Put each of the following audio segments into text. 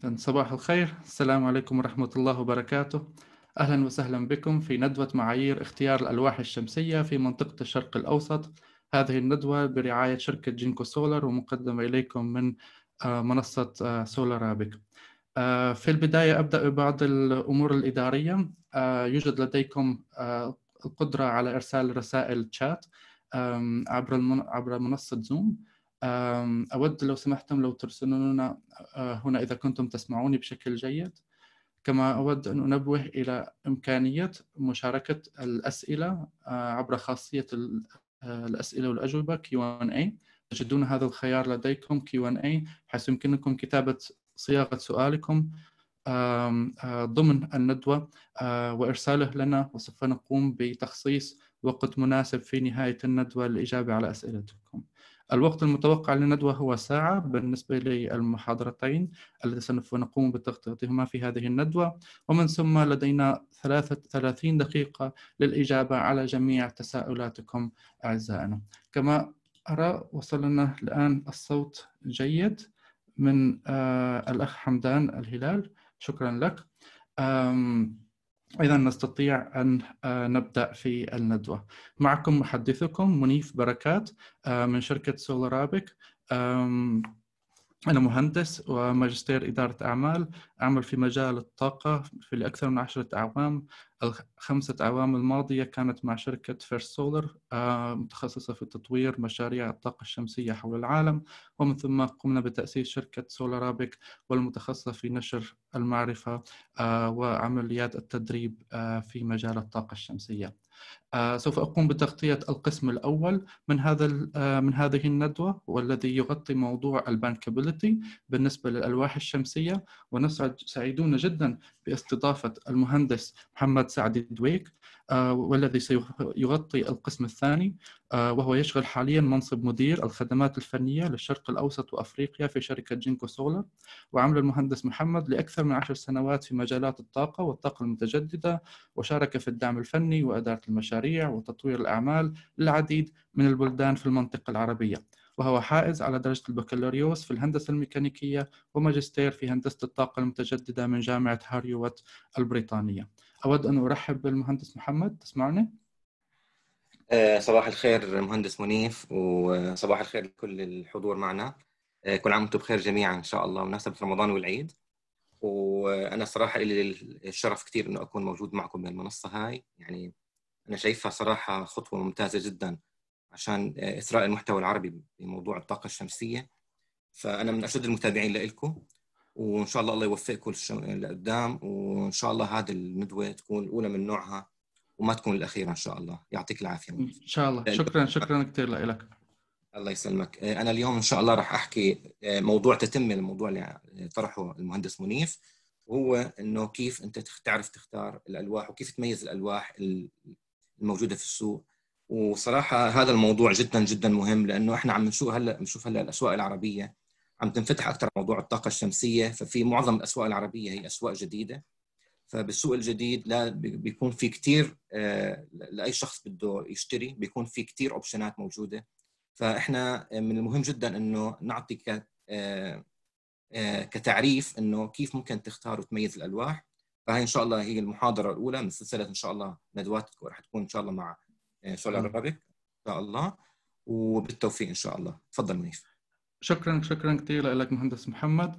صباح الخير. السلام عليكم ورحمة الله وبركاته. أهلا وسهلا بكم في ندوة معايير اختيار الألواح الشمسية في منطقة الشرق الأوسط. هذه الندوة برعاية شركة Jinko Solar ومقدمة إليكم من آه، منصة Solarabic في البداية أبدأ ببعض الأمور الإدارية. آه، يوجد لديكم آه، القدرة على إرسال رسائل تشات عبر عبر منصة Zoom أود لو سمحتم لو ترسلون آه، هنا إذا كنتم تسمعوني بشكل جيد كما أود أن أنبه إلى إمكانية مشاركة الأسئلة آه، عبر خاصية آه، الأسئلة والأجوبة Q&A تجدون هذا الخيار لديكم Q&A حيث يمكنكم كتابة صياغة سؤالكم ضمن الندوة وإرساله لنا وسوف نقوم بتخصيص وقت مناسب في نهاية الندوة للإجابة على أسئلتكم. الوقت المتوقع للندوة هو ساعة بالنسبة للمحاضرتين التي سوف نقوم بتغطيتهما في هذه الندوة. ومن ثم لدينا ثلاثة 30 دقيقة للإجابة على جميع تساؤلاتكم أعزائنا. كما أرى وصلنا الآن الصوت جيد من آه الأخ حمدان الهلال. شكرا لك. إذا نستطيع أن آه، نبدأ في الندوة. معكم محدثكم منيف بركات آه، من شركة Solarabic. أنا مهندس وماجستير إدارة أعمال أعمل في مجال الطاقة في لأكثر من عشرة أعوام. الخمسة أعوام الماضية كانت مع شركة First Solar آه، متخصصة في تطوير مشاريع الطاقة الشمسية حول العالم. ومن ثم قمنا بتأسيس شركة Solarabic والمتخصصة في نشر المعرفة آه، وعمليات التدريب آه، في مجال الطاقة الشمسية. سوف أقوم بتغطية القسم الأول من هذا آه، من هذه الندوة والذي يغطي موضوع ال bankability بالنسبة للألواح الشمسية. ونسعد سعيدون جدا باستضافة المهندس محمد سعد دويك. آه، والذي سيغطي القسم الثاني آه، وهو يشغل حاليا منصب مدير الخدمات الفنية للشرق الأوسط وأفريقيا في شركة Jinko Solar وعمل المهندس محمد لأكثر من عشر سنوات في مجالات الطاقة والطاقة المتجددة وشارك في الدعم الفني وإدارة المشاريع وتطوير الأعمال للعديد من البلدان في المنطقة العربية. وهو حائز على درجة البكالوريوس في الهندسة الميكانيكية وماجستير في هندسة الطاقة المتجددة من جامعة هاريوت البريطانية. أود أن أرحب بالمهندس محمد تسمعني؟ آه، صباح الخير مهندس منيف وصباح الخير لكل الحضور معنا. آه، كل عام وأنتم بخير جميعا إن شاء الله بمناسبه رمضان والعيد. وأنا صراحة لي الشرف كثير إنه أكون موجود معكم بالمنصة هاي. يعني أنا شايفها صراحة خطوة ممتازة جدا عشان آه، اثراء المحتوى العربي بموضوع الطاقة الشمسية. فأنا من أشد المتابعين لكم وإن شاء الله الله يوفقكم لقدام وإن شاء الله هذه الندوة تكون الأولى من نوعها وما تكون الأخيرة إن شاء الله. يعطيك العافية. إن شاء الله. شكرا شكرا كثير لك الله يسلمك. آه، أنا اليوم إن شاء الله راح أحكي آه، موضوع تتم الموضوع اللي طرحه المهندس منيف وهو إنه كيف أنت تعرف تختار الألواح وكيف تميز الألواح الموجودة في السوق. وصراحة هذا الموضوع جدا جدا مهم لأنه إحنا عم نشوف هلأ بنشوف هلأ الأسواق العربية عم تنفتح أكثر موضوع الطاقة الشمسية ففي معظم الأسواق العربية هي أسواق جديدة. فبالسوق الجديد لا بيكون في كثير آه، لأي شخص بده يشتري بيكون في كثير أوبشنات موجودة. فإحنا من المهم جدا إنه نعطي آه، آه، كتعريف إنه كيف ممكن تختار وتميز الألواح. فهي إن شاء الله هي المحاضرة الأولى. من سلسلة إن شاء الله ندوات رح تكون إن شاء الله مع سولار إن شاء الله. وبالتوفيق إن شاء الله. تفضل منيف. شكرا شكرا كثير لك مهندس محمد.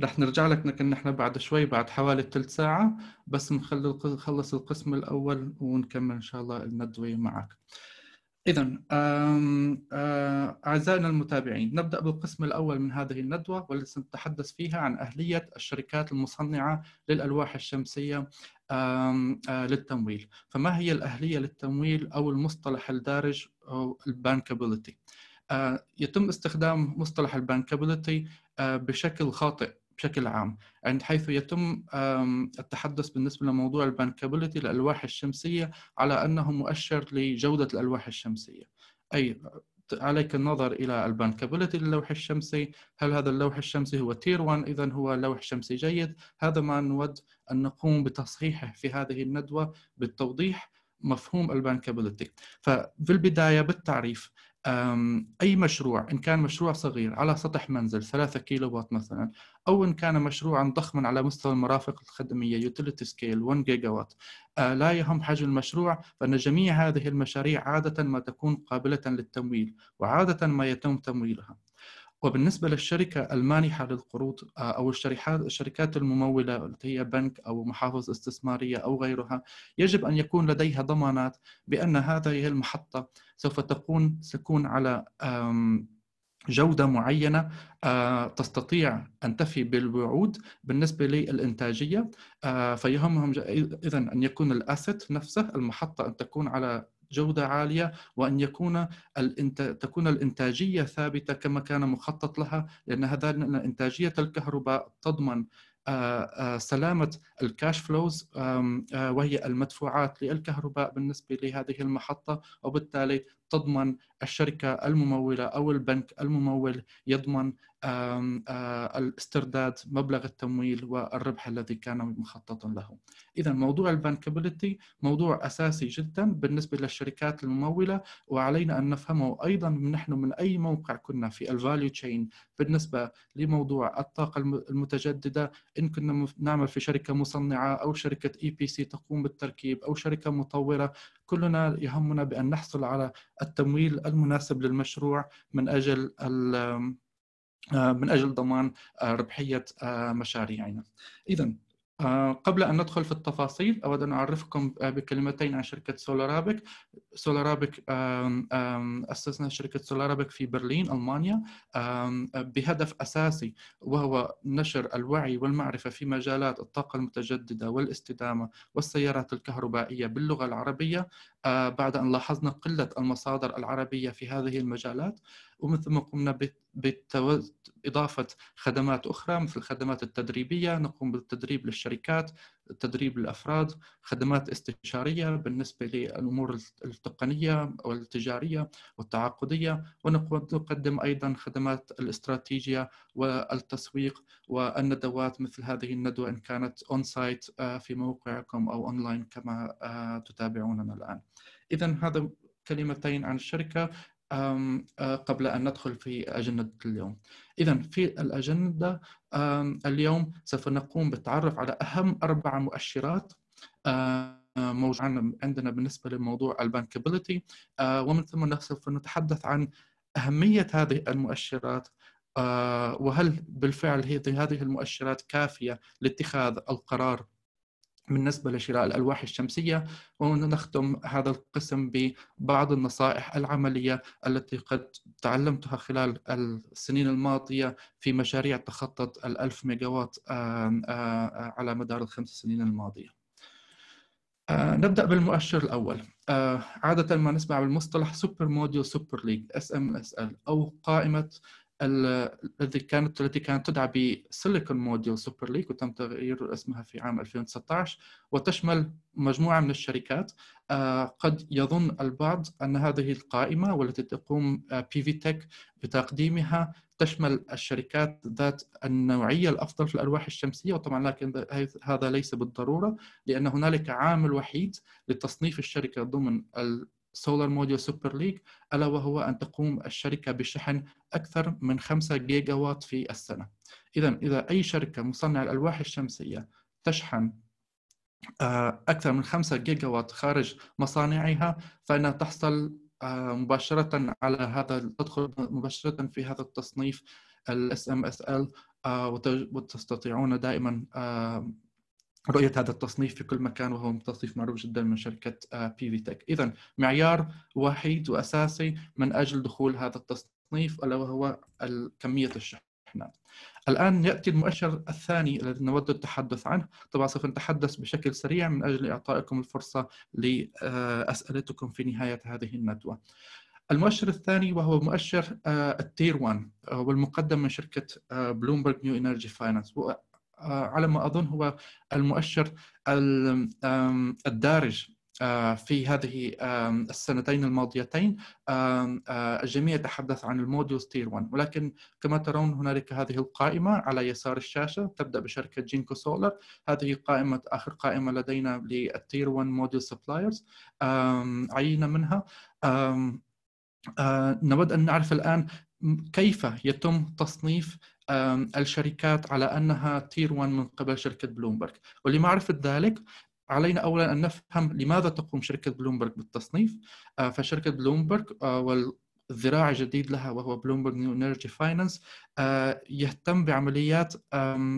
رح نرجع لك لكن نحن بعد شوي بعد حوالي ثلث ساعة بس نخلص القسم الأول ونكمل إن شاء الله الندوة معك. إذا أعزائنا المتابعين نبدأ بالقسم الأول من هذه الندوة والتي سنتحدث فيها عن أهلية الشركات المصنعة للألواح الشمسية للتمويل. فما هي الأهلية للتمويل أو المصطلح الدارج أو ال bankability يتم استخدام مصطلح ال bankability آه، بشكل خاطئ بشكل عام عند حيث يتم التحدث بالنسبة لموضوع ال bankability للألواح الشمسية على أنه مؤشر لجودة الألواح الشمسية. أي عليك النظر إلى ال bankability للوح الشمسي. هل هذا اللوح الشمسي هو Tier 1 إذا هو لوح شمسي جيد. هذا ما نود أن نقوم بتصحيحه في هذه الندوة بالتوضيح مفهوم ال bankability ففي البداية بالتعريف أي مشروع إن كان مشروع صغير على سطح منزل 3 كيلو وات مثلا أو إن كان مشروعا ضخما على مستوى المرافق الخدمية utility scale 1 جيجا وات لا يهم حجم المشروع فإن جميع هذه المشاريع عادة ما تكون قابلة للتمويل وعادة ما يتم تمويلها. وبالنسبة للشركة المانحة للقروض آه، أو الشركات الشركات الممولة التي هي بنك أو محافظ استثمارية أو غيرها يجب أن يكون لديها ضمانات بأن هذه المحطة سوف تكون تكون على جودة معينة آه، تستطيع أن تفي بالوعود بالنسبة للإنتاجية آه، فيهمهم إذا أن يكون الأسيت نفسه المحطة أن تكون على جودة عالية وأن يكون الانت... تكون الإنتاجية ثابتة كما كان مخطط لها لأن هذا إنتاجية الكهرباء تضمن سلامة الكاش فلوز وهي المدفوعات للكهرباء بالنسبة لهذه المحطة وبالتالي تضمن الشركة الممولة أو البنك الممول يضمن الاسترداد مبلغ التمويل والربح الذي كان مخططا له. إذا موضوع ال bankability موضوع أساسي جدا بالنسبة للشركات الممولة وعلينا أن نفهمه أيضا نحن من أي موقع كنا في ال value chain بالنسبة لموضوع الطاقة المتجددة إن كنا نعمل في شركة مصنعة أو شركة EPC تقوم بالتركيب أو شركة مطورة كلنا يهمنا بأن نحصل على التمويل المناسب للمشروع من أجل من أجل ضمان مشاريعنا. اذا آه، قبل أن ندخل في التفاصيل أود أن أعرفكم آه، بكلمتين عن شركة سولارابيك. سولارابيك أسسنا شركة سولارابيك في برلين ألمانيا. بهدف أساسي وهو نشر الوعي والمعرفة في مجالات الطاقة المتجددة والاستدامة والسيارات الكهربائية باللغة العربية. آه، بعد أن لاحظنا قلة المصادر العربية في هذه المجالات ومن ثم قمنا بإضافة خدمات أخرى مثل الخدمات التدريبية نقوم بالتدريب للشركات تدريب الأفراد خدمات استشارية بالنسبة للأمور التقنية والتجارية والتعاقدية ونقدم أيضا خدمات الاستراتيجية والتسويق والندوات مثل هذه الندوة إن كانت site آه، في موقعكم أو أونلاين كما آه، تتابعوننا الآن. إذا هذا كلمتين عن الشركة آه، قبل أن ندخل في أجندة اليوم. إذا في الأجندة اليوم سوف نقوم بالتعرف على أهم أربع مؤشرات موجودة عندنا بالنسبة لموضوع البانكابيلتي آه، ومن ثم سوف نتحدث عن أهمية هذه المؤشرات آه، وهل بالفعل هذه المؤشرات كافية لاتخاذ القرار بالنسبة لشراء الألواح الشمسية ونختم هذا القسم ببعض النصائح العملية التي قد تعلمتها خلال السنين الماضية في مشاريع تخطط الألف ميجاوات على مدار الخمس سنين الماضية. نبدأ بالمؤشر الأول. عادة ما نسمع بالمصطلح سوبر موديل سوبر ليج اس ام اس ال أو قائمة الذي كانت التي كانت تدعى ب silicon module super league وتم تغيير اسمها في عام 2019 وتشمل مجموعة من الشركات. آه، قد يظن البعض أن هذه القائمة والتي تقوم PV Tech بتقديمها تشمل الشركات ذات النوعية الأفضل في الألواح الشمسية. وطبعا لكن هذا ليس بالضرورة لأن هنالك عامل وحيد لتصنيف الشركة ضمن solar module super league ألا وهو أن تقوم الشركة بشحن أكثر من 5 جيجا وات في السنة. إذا إذا أي شركة مصنع الألواح الشمسية تشحن آه، أكثر من 5 جيجا وات خارج مصانعها فإنها تحصل آه، مباشرة على هذا تدخل مباشرة في هذا التصنيف ال SMSL آه، وتستطيعون دائما رؤية هذا التصنيف في كل مكان وهو تصنيف معروف جدا من شركة PV Tech إذا معيار وحيد وأساسي من أجل دخول هذا التصنيف ألا وهو كمية الشحنات الآن يأتي المؤشر الثاني الذي نود التحدث عنه. طبعا سوف نتحدث بشكل سريع من أجل إعطائكم الفرصة لأسئلتكم في نهاية هذه الندوة. المؤشر الثاني وهو مؤشر ال tier 1 والمقدم من شركة بلومبرج New Energy Finance آه، على ما أظن هو المؤشر الدارج آه، في هذه السنتين الماضيتين. آه، الجميع يتحدث عن ال module tier 1 ولكن كما ترون هنالك هذه القائمة على يسار الشاشة. تبدأ بشركة جينكو سولار هذه قائمة آخر قائمة لدينا لل tier 1 module suppliers. عينة منها. نود أن نعرف الآن كيف يتم تصنيف الشركات على أنها tier 1 من قبل شركة بلومبرج ولمعرفة ذلك علينا اولا أن نفهم لماذا تقوم شركة بلومبرج بالتصنيف. فشركة بلومبرج والذراع الجديد لها وهو بلومبرج New Energy Finance يهتم بعمليات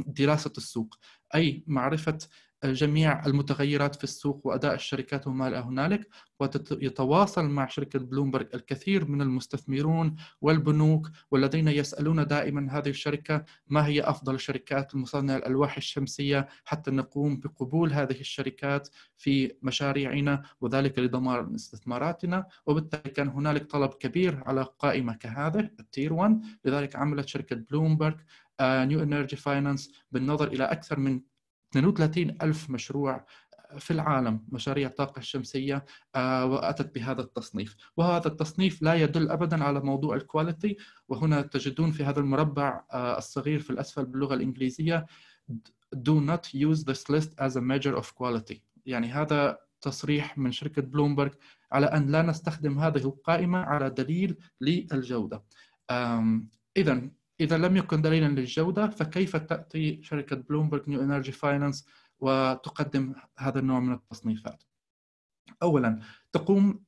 دراسة السوق. أي معرفة جميع المتغيرات في السوق وأداء الشركات وما هنالك ويتواصل مع شركة بلومبرج الكثير من المستثمرون والبنوك والذين يسألون دائما هذه الشركة ما هي أفضل شركات المصنع الالواح الشمسية حتى نقوم بقبول هذه الشركات في مشاريعنا وذلك لضمان استثماراتنا. وبالتالي كان هنالك طلب كبير على قائمة كهذه ال tier 1 لذلك عملت شركة بلومبرج New Energy Finance بالنظر إلى أكثر من 32 ألف مشروع في العالم مشاريع الطاقة الشمسية آه، وأتت بهذا التصنيف. وهذا التصنيف لا يدل أبدا على موضوع ال quality وهنا تجدون في هذا المربع آه، الصغير في الأسفل باللغة الإنجليزية do not use this list as a measure of quality. يعني هذا تصريح من شركة بلومبرج على أن لا نستخدم هذه القائمة على دليل للجودة. إذا إذا لم يكن دليلا للجودة فكيف تأتي شركة بلومبرج New Energy Finance وتقدم هذا النوع من التصنيفات؟ اولا تقوم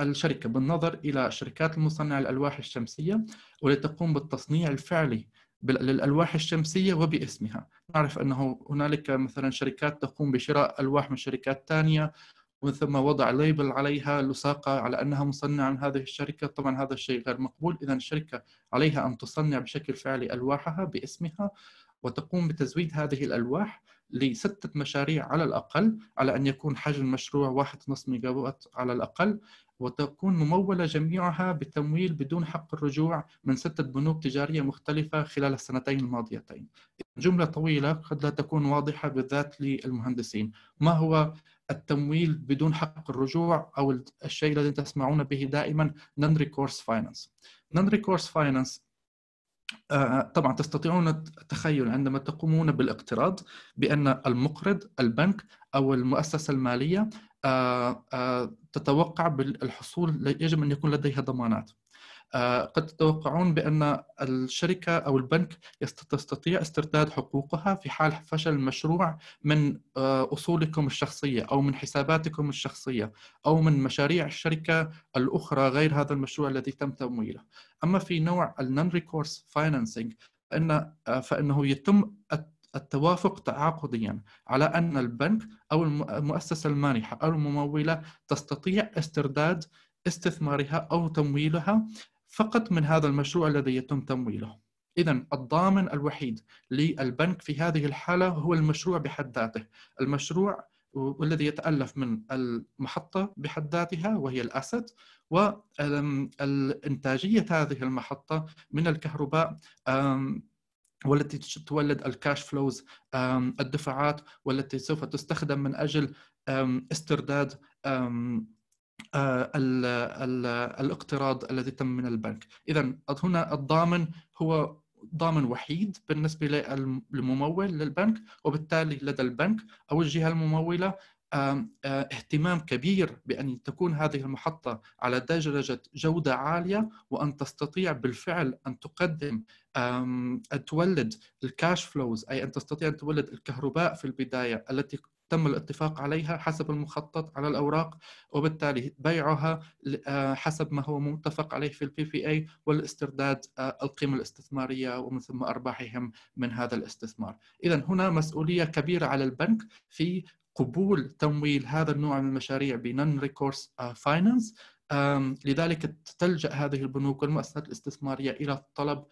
الشركة بالنظر إلى شركات المصنع الألواح الشمسية ولتقوم بالتصنيع الفعلي للألواح الشمسية وباسمها. نعرف أنه هنالك مثلا شركات تقوم بشراء ألواح من شركات ثانية ومن ثم وضع label عليها لصاقة على أنها مصنعة من هذه الشركة. طبعا هذا الشيء غير مقبول. إذا الشركة عليها أن تصنع بشكل فعلي ألواحها باسمها وتقوم بتزويد هذه الألواح لستة مشاريع على الأقل على أن يكون حجم المشروع 1.5 ميجا وات على الأقل وتكون ممولة جميعها بتمويل بدون حق الرجوع من ستة بنوك تجارية مختلفة خلال السنتين الماضيتين. جملة طويلة قد لا تكون واضحة بالذات للمهندسين. ما هو التمويل بدون حق الرجوع أو الشيء الذي تسمعون به دائما non recourse finance. Non recourse finance طبعا تستطيعون التخيل عندما تقومون بالاقتراض بأن المقرض البنك أو المؤسسة المالية آه، آه، تتوقع بالحصول يجب أن يكون لديها ضمانات. قد تتوقعون بأن الشركة أو البنك تستطيع استرداد حقوقها في حال فشل المشروع من آه، أصولكم الشخصية أو من حساباتكم الشخصية أو من مشاريع الشركة الأخرى غير هذا المشروع الذي تم تمويله. أما في نوع ال non recourse financing آه، فإنه يتم التوافق تعاقديا على أن البنك أو المؤسسة المانحة أو الممولة تستطيع استرداد استثمارها أو تمويلها فقط من هذا المشروع الذي يتم تمويله. إذا الضامن الوحيد للبنك في هذه الحالة هو المشروع بحد ذاته. المشروع والذي يتألف من المحطة بحد ذاتها وهي الأسد والإنتاجية هذه المحطة من الكهرباء والتي تولد الكاش فلوز الدفعات والتي سوف تستخدم من أجل استرداد آه، الاقتراض الذي تم من البنك. إذا هنا الضامن هو ضامن وحيد بالنسبة للممول للبنك وبالتالي لدى البنك أو الجهة الممولة آه، اهتمام كبير بأن تكون هذه المحطة على درجة جودة عالية وأن تستطيع بالفعل أن تقدم أن تولد ال cash flows أي أن تستطيع أن تولد الكهرباء في البداية التي تم الاتفاق عليها حسب المخطط على الأوراق وبالتالي بيعها آه، حسب ما هو متفق عليه في ال PPA والاسترداد آه، القيمة الاستثمارية ومن ثم أرباحهم من هذا الاستثمار. إذا هنا مسؤولية كبيرة على البنك في قبول تمويل هذا النوع من المشاريع ب non-recourse finance لذلك تلجأ هذه البنوك والمؤسسات الاستثمارية إلى طلب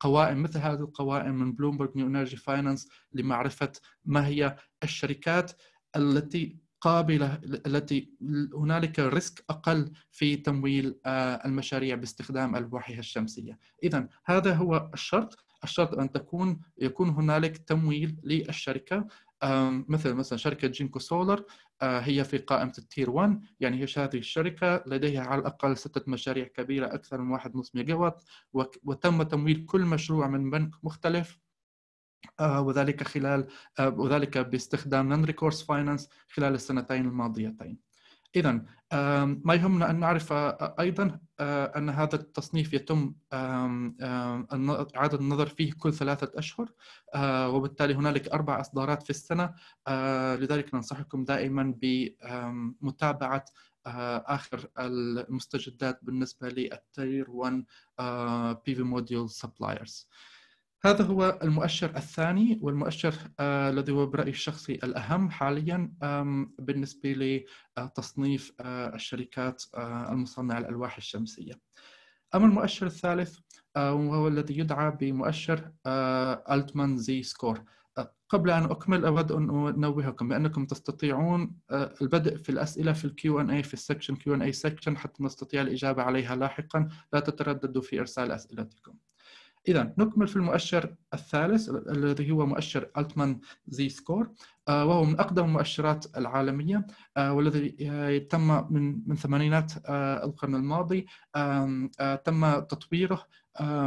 قوائم مثل هذه القوائم من Bloomberg New Energy Finance لمعرفة ما هي الشركات التي قابلة التي هنالك risk أقل في تمويل المشاريع باستخدام ألواحها الشمسية. إذا هذا هو الشرط. الشرط أن تكون يكون هنالك تمويل للشركة. مثل مثلا شركة Jinko Solar آه، هي في قائمة ال Tier 1 يعني هي هذه الشركة لديها على الأقل ستة مشاريع كبيرة أكثر من 1.5 ميجا وات وتم تمويل كل مشروع من بنك مختلف آه، وذلك خلال آه، وذلك باستخدام non-recourse finance خلال السنتين الماضيتين. إذا ما يهمنا أن نعرف أيضا أن هذا التصنيف يتم إعادة النظر فيه كل ثلاثة أشهر وبالتالي هنالك أربع إصدارات في السنة لذلك ننصحكم دائما بمتابعة آخر المستجدات بالنسبة لل Tier 1 PV module suppliers هذا هو المؤشر الثاني والمؤشر آه الذي هو برأيي الشخصي الأهم حاليا بالنسبة لتصنيف آه الشركات آه المصنعة الألواح الشمسية. أما المؤشر الثالث وهو الذي يدعى بمؤشر Altman Z-score. قبل أن أكمل أود أن أنوهكم بأنكم تستطيعون البدء في الأسئلة في ال Q&A في ال section Q&A section حتى نستطيع الإجابة عليها لاحقا. لا تترددوا في إرسال أسئلتكم. إذا نكمل في المؤشر الثالث الذي هو مؤشر Altman Z-score آه، وهو من أقدم المؤشرات العالمية آه، والذي آه، تم من من ثمانينات القرن الماضي تم تطويره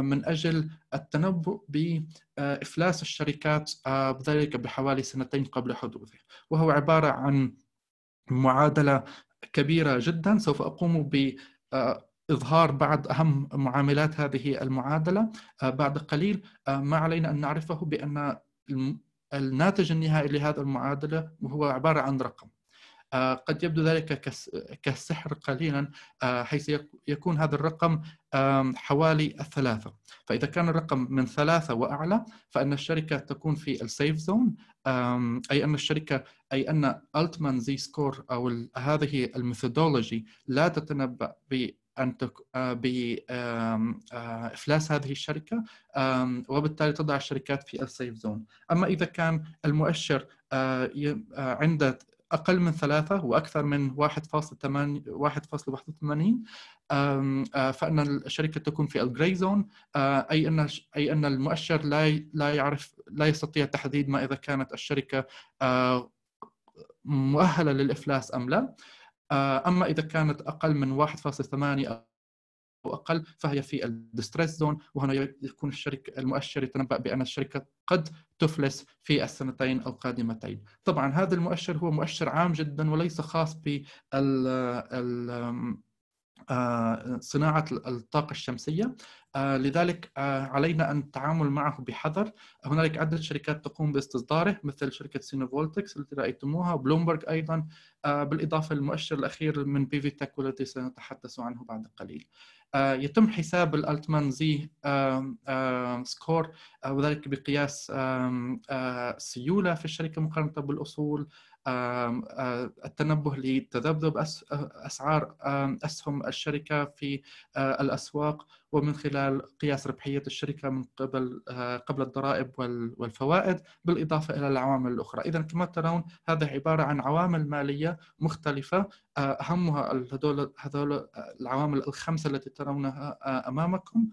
من أجل التنبؤ بإفلاس الشركات بذلك بحوالي سنتين قبل حدوثه. وهو عبارة عن معادلة كبيرة جدا سوف أقوم ب إظهار بعض أهم معاملات هذه المعادلة. آه، بعد قليل آه، ما علينا أن نعرفه بأن الناتج النهائي لهذه المعادلة هو عبارة عن رقم. آه، قد يبدو ذلك كالسحر قليلا حيث يكون هذا الرقم حوالي الثلاثة. فإذا كان الرقم من ثلاثة وأعلى فإن الشركة تكون في ال safe zone أي أن الشركة أي أن Altman Z-score أو هذه ال methodology لا تتنبأ أن آه، بافلاس آه، هذه الشركة وبالتالي تضع الشركات في ال safe zone أما إذا كان المؤشر آه، عند أقل من ثلاثة وأكثر من 1.8 1.81 فإن الشركة تكون في ال gray zone أي أن أي أن المؤشر لا لا يعرف لا يستطيع تحديد ما إذا كانت الشركة مؤهلة للإفلاس أم لا. أما إذا كانت أقل من 1.8 أو أقل فهي في ال distress zone وهنا يكون الشركة المؤشر يتنبأ بأن الشركة قد تفلس في السنتين القادمتين. طبعا هذا المؤشر هو مؤشر عام جدا وليس خاص بال آه، صناعة الطاقة الشمسية. آه، لذلك آه، علينا أن التعامل معه بحذر. هنالك عدة شركات تقوم باستصداره مثل شركة Sinovoltaics التي رأيتموها بلومبرج أيضا. بالإضافة للمؤشر الأخير من PV Tech والذي سنتحدث عنه بعد قليل. يتم حساب الالتمان زي سكور وذلك بقياس السيوله في الشركة مقارنة بالأصول. التنبه لتذبذب أسعار أسهم الشركة في الأسواق ومن خلال قياس ربحية الشركة من قبل قبل الضرائب والفوائد بالإضافة إلى العوامل الأخرى، اذا كما ترون هذا عبارة عن عوامل مالية مختلفة. أهمها هذول العوامل الخمسة التي ترونها أمامكم.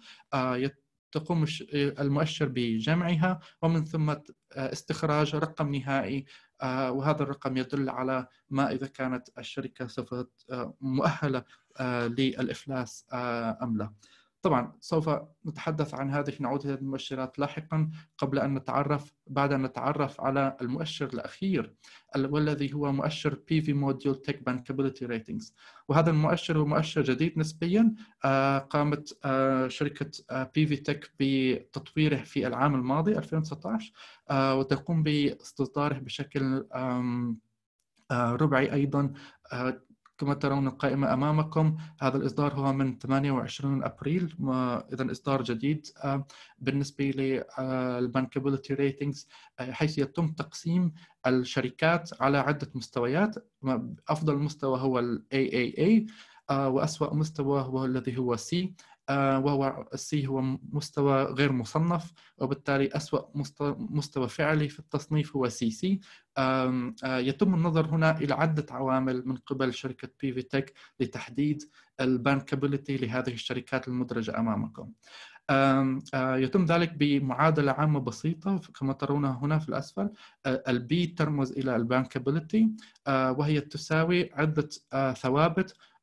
تقوم المؤشر بجمعها ومن ثم استخراج رقم نهائي آه، وهذا الرقم يدل على ما إذا كانت الشركة سوف آه، مؤهلة آه، للإفلاس أم لا. طبعا سوف نتحدث عن هذه نعود إلى المؤشرات لاحقا قبل أن نتعرف بعد أن نتعرف على المؤشر الأخير والذي هو مؤشر PV Module Tech Bankability Ratings. وهذا المؤشر هو مؤشر جديد نسبيا قامت شركة PV Tech بتطويره في العام الماضي 2019 وتقوم باستصداره بشكل ربعي أيضا كما ترون القائمة أمامكم. هذا الإصدار هو من 28 أبريل. إذا إصدار جديد آه، بالنسبة لل bankability ratings آه، حيث يتم تقسيم الشركات على عدة مستويات. أفضل مستوى هو ال AAA آه، وأسوأ مستوى هو الذي هو C. وهو ال C هو مستوى غير مصنف وبالتالي أسوأ مستوى فعلي في التصنيف هو CC آه، يتم النظر هنا إلى عدة عوامل من قبل شركة PV Tech لتحديد ال bankability لهذه الشركات المدرجة أمامكم. آه، يتم ذلك بمعادلة عامة بسيطة كما ترون هنا في الأسفل. ال B ترمز إلى ال bankability وهي تساوي عدة ثوابت آه،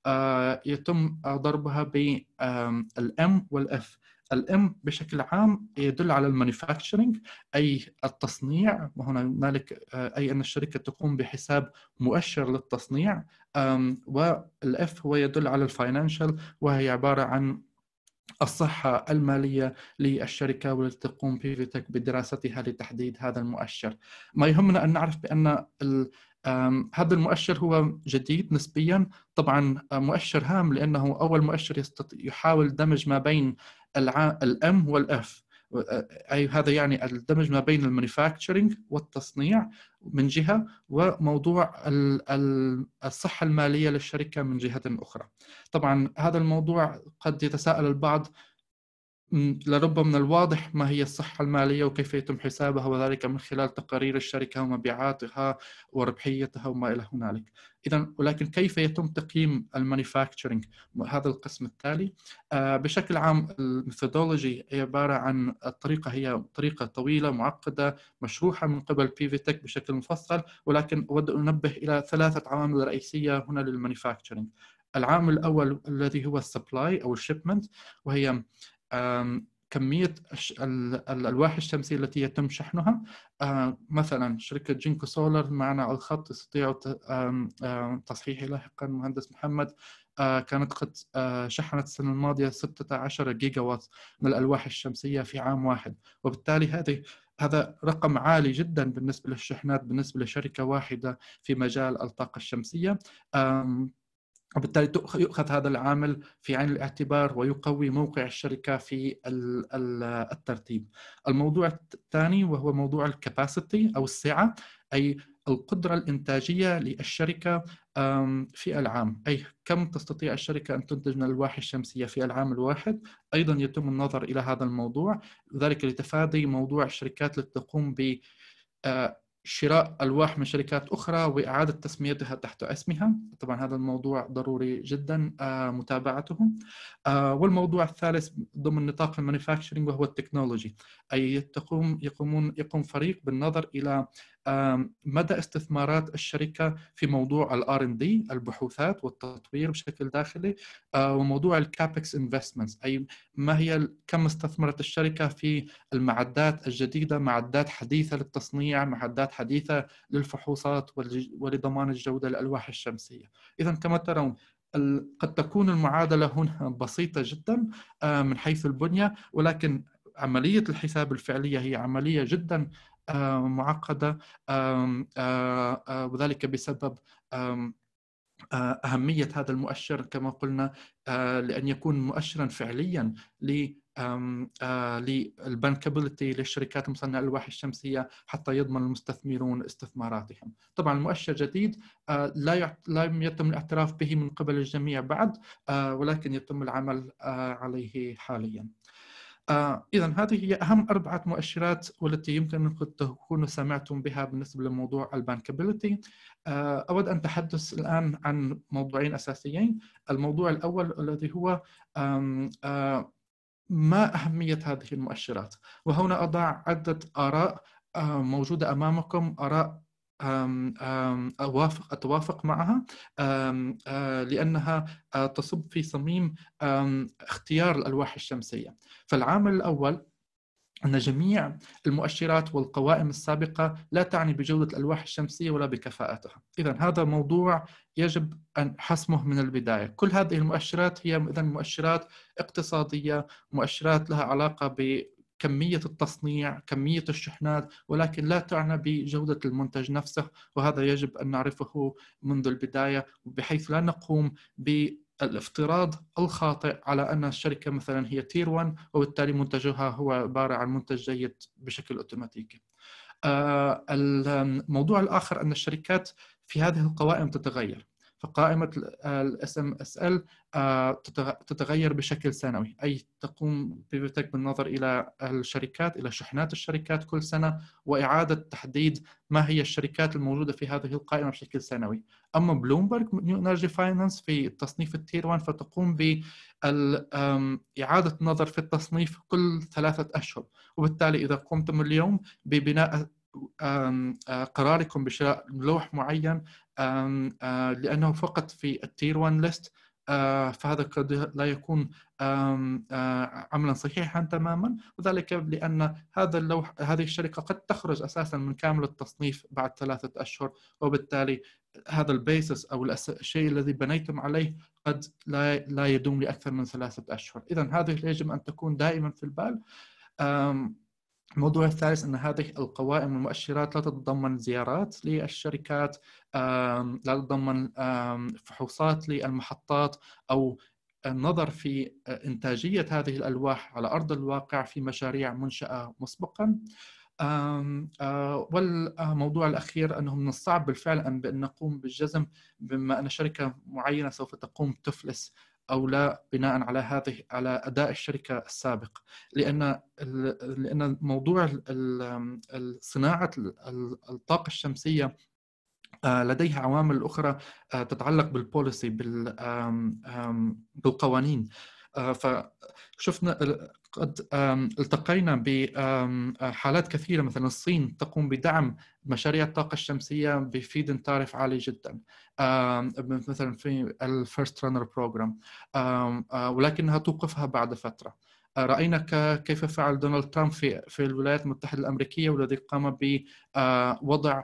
يتم ضربها بال M وال F ال M بشكل عام يدل على ال manufacturing أي التصنيع وهنا هنالك أي أن الشركة تقوم بحساب مؤشر للتصنيع وال F هو يدل على ال financial وهي عبارة عن الصحة المالية للشركة والتي تقوم بدراستها لتحديد هذا المؤشر. ما يهمنا أن نعرف بأن هذا المؤشر هو جديد نسبيا طبعا مؤشر هام لأنه أول مؤشر يحاول دمج ما بين ال M وال F أي هذا يعني الدمج ما بين ال manufacturing والتصنيع من جهة وموضوع الصحة المالية للشركة من جهة أخرى. طبعا هذا الموضوع قد يتساءل البعض لربما من الواضح ما هي الصحة المالية وكيف يتم حسابها وذلك من خلال تقارير الشركة ومبيعاتها وربحيتها وما إلى هنالك. إذا ولكن كيف يتم تقييم ال manufacturing هذا القسم التالي. آه، بشكل عام ال methodology هي عبارة عن الطريقة هي طريقة طويلة معقدة مشروحة من قبل PVTech بشكل مفصل ولكن أود أن أنبه إلى ثلاثة عوامل رئيسية هنا لل manufacturing العامل الأول الذي هو ال supply أو ال shipment وهي كمية الألواح الشمسية التي يتم شحنها مثلا شركة جينكو سولر معنا على الخط يستطيع تصحيحي لاحقا مهندس محمد كانت قد شحنت السنة الماضية 16 gigawatt من الألواح الشمسية في عام واحد. وبالتالي هذه هذا رقم عالي جدا بالنسبة للشحنات بالنسبة لشركة واحدة في مجال الطاقة الشمسية. وبالتالي يؤخذ هذا العامل في عين الاعتبار ويقوي موقع الشركة في الترتيب. الموضوع الثاني وهو موضوع الكباسيتي أو السعة أي القدرة الإنتاجية للشركة في العام. أي كم تستطيع الشركة أن تنتج من الألواح الشمسية في العام الواحد؟ أيضا يتم النظر إلى هذا الموضوع ذلك لتفادي موضوع الشركات التي تقوم ب شراء ألواح من شركات أخرى وإعادة تسميتها تحت اسمها. طبعا هذا الموضوع ضروري جدا آه، متابعته آه، والموضوع الثالث ضمن نطاق ال manufacturing وهو ال technology أي تقوم يقومون يقوم فريق بالنظر إلى مدى استثمارات الشركة في موضوع ال R&D البحوثات والتطوير بشكل داخلي آه، وموضوع ال CapEx investments أي ما هي كم استثمرت الشركة في المعدات الجديدة معدات حديثة للتصنيع معدات حديثة للفحوصات ولضمان الجودة للألواح الشمسية. إذا كما ترون قد تكون المعادلة هنا بسيطة جدا آه، من حيث البنية ولكن عملية الحساب الفعلية هي عملية جدا معقدة وذلك بسبب أهمية هذا المؤشر كما قلنا لأن يكون مؤشرا فعليا للبنكابيلتي للشركات المصنعة الألواح الشمسية حتى يضمن المستثمرون استثماراتهم. طبعا المؤشر جديد لا لم يتم الاعتراف به من قبل الجميع بعد ولكن يتم العمل عليه حاليا. آه إذا هذه هي أهم أربعة مؤشرات والتي يمكن أن تكونوا سمعتم بها بالنسبة لموضوع البانكابيلتي آه أود أن أتحدث الآن عن موضوعين أساسيين. الموضوع الأول الذي هو آه ما أهمية هذه المؤشرات؟ وهنا أضع عدة آراء آه، موجودة أمامكم آراء أوافق أتوافق معها. لأنها تصب في صميم اختيار الألواح الشمسية. فالعامل الأول أن جميع المؤشرات والقوائم السابقة لا تعني بجودة الألواح الشمسية ولا بكفاءتها. إذا هذا موضوع يجب أن حسمه من البداية. كل هذه المؤشرات هي إذا مؤشرات اقتصادية مؤشرات لها علاقة كمية التصنيع كمية الشحنات ولكن لا تعنى بجودة المنتج نفسه وهذا يجب أن نعرفه منذ البداية بحيث لا نقوم بالافتراض الخاطئ على أن الشركة مثلا هي تير 1 وبالتالي منتجها هو عبارة عن منتج جيد بشكل أوتوماتيكي. آه، الموضوع الآخر أن الشركات في هذه القوائم تتغير. فقائمة ال SMSL تتغير بشكل سنوي أي تقوم PVTech بالنظر إلى الشركات إلى شحنات الشركات كل سنة وإعادة تحديد ما هي الشركات الموجودة في هذه القائمة بشكل سنوي. أما Bloomberg New Energy Finance في تصنيف ال tier 1 فتقوم بإعادة النظر في التصنيف كل ثلاثة أشهر. وبالتالي إذا قمتم اليوم ببناء قراركم بشراء لوح معين لأنه فقط في التير 1 ليست فهذا قد لا يكون عملا صحيحا تماما وذلك لأن هذا اللوح هذه الشركة قد تخرج أساسا من كامل التصنيف بعد ثلاثة أشهر وبالتالي هذا البيسس أو الشيء الذي بنيتم عليه قد لا لا يدوم لأكثر من ثلاثة أشهر، اذا هذه يجب أن تكون دائما في البال. الموضوع الثالث أن هذه القوائم والمؤشرات لا تتضمن زيارات للشركات، لا تتضمن فحوصات للمحطات أو النظر في إنتاجية هذه الألواح على أرض الواقع في مشاريع منشأة مسبقا. آه، والموضوع الأخير أنه من الصعب بالفعل أن نقوم بالجزم بما أن شركة معينة سوف تقوم تفلس أو لا بناء على هذه على أداء الشركة السابق. لأن لأن موضوع صناعة الطاقة الشمسية آه، لديها عوامل أخرى آه، تتعلق بال policy بالقوانين. فشفنا قد التقينا بحالات كثيرة مثلا الصين تقوم بدعم مشاريع الطاقة الشمسية ب feed-in tariff عالي جدا. مثلا في ال Front Runner Program ولكنها توقفها بعد فترة. رأينا كيف فعل دونالد ترامب في في الولايات المتحدة الأمريكية والذي قام بوضع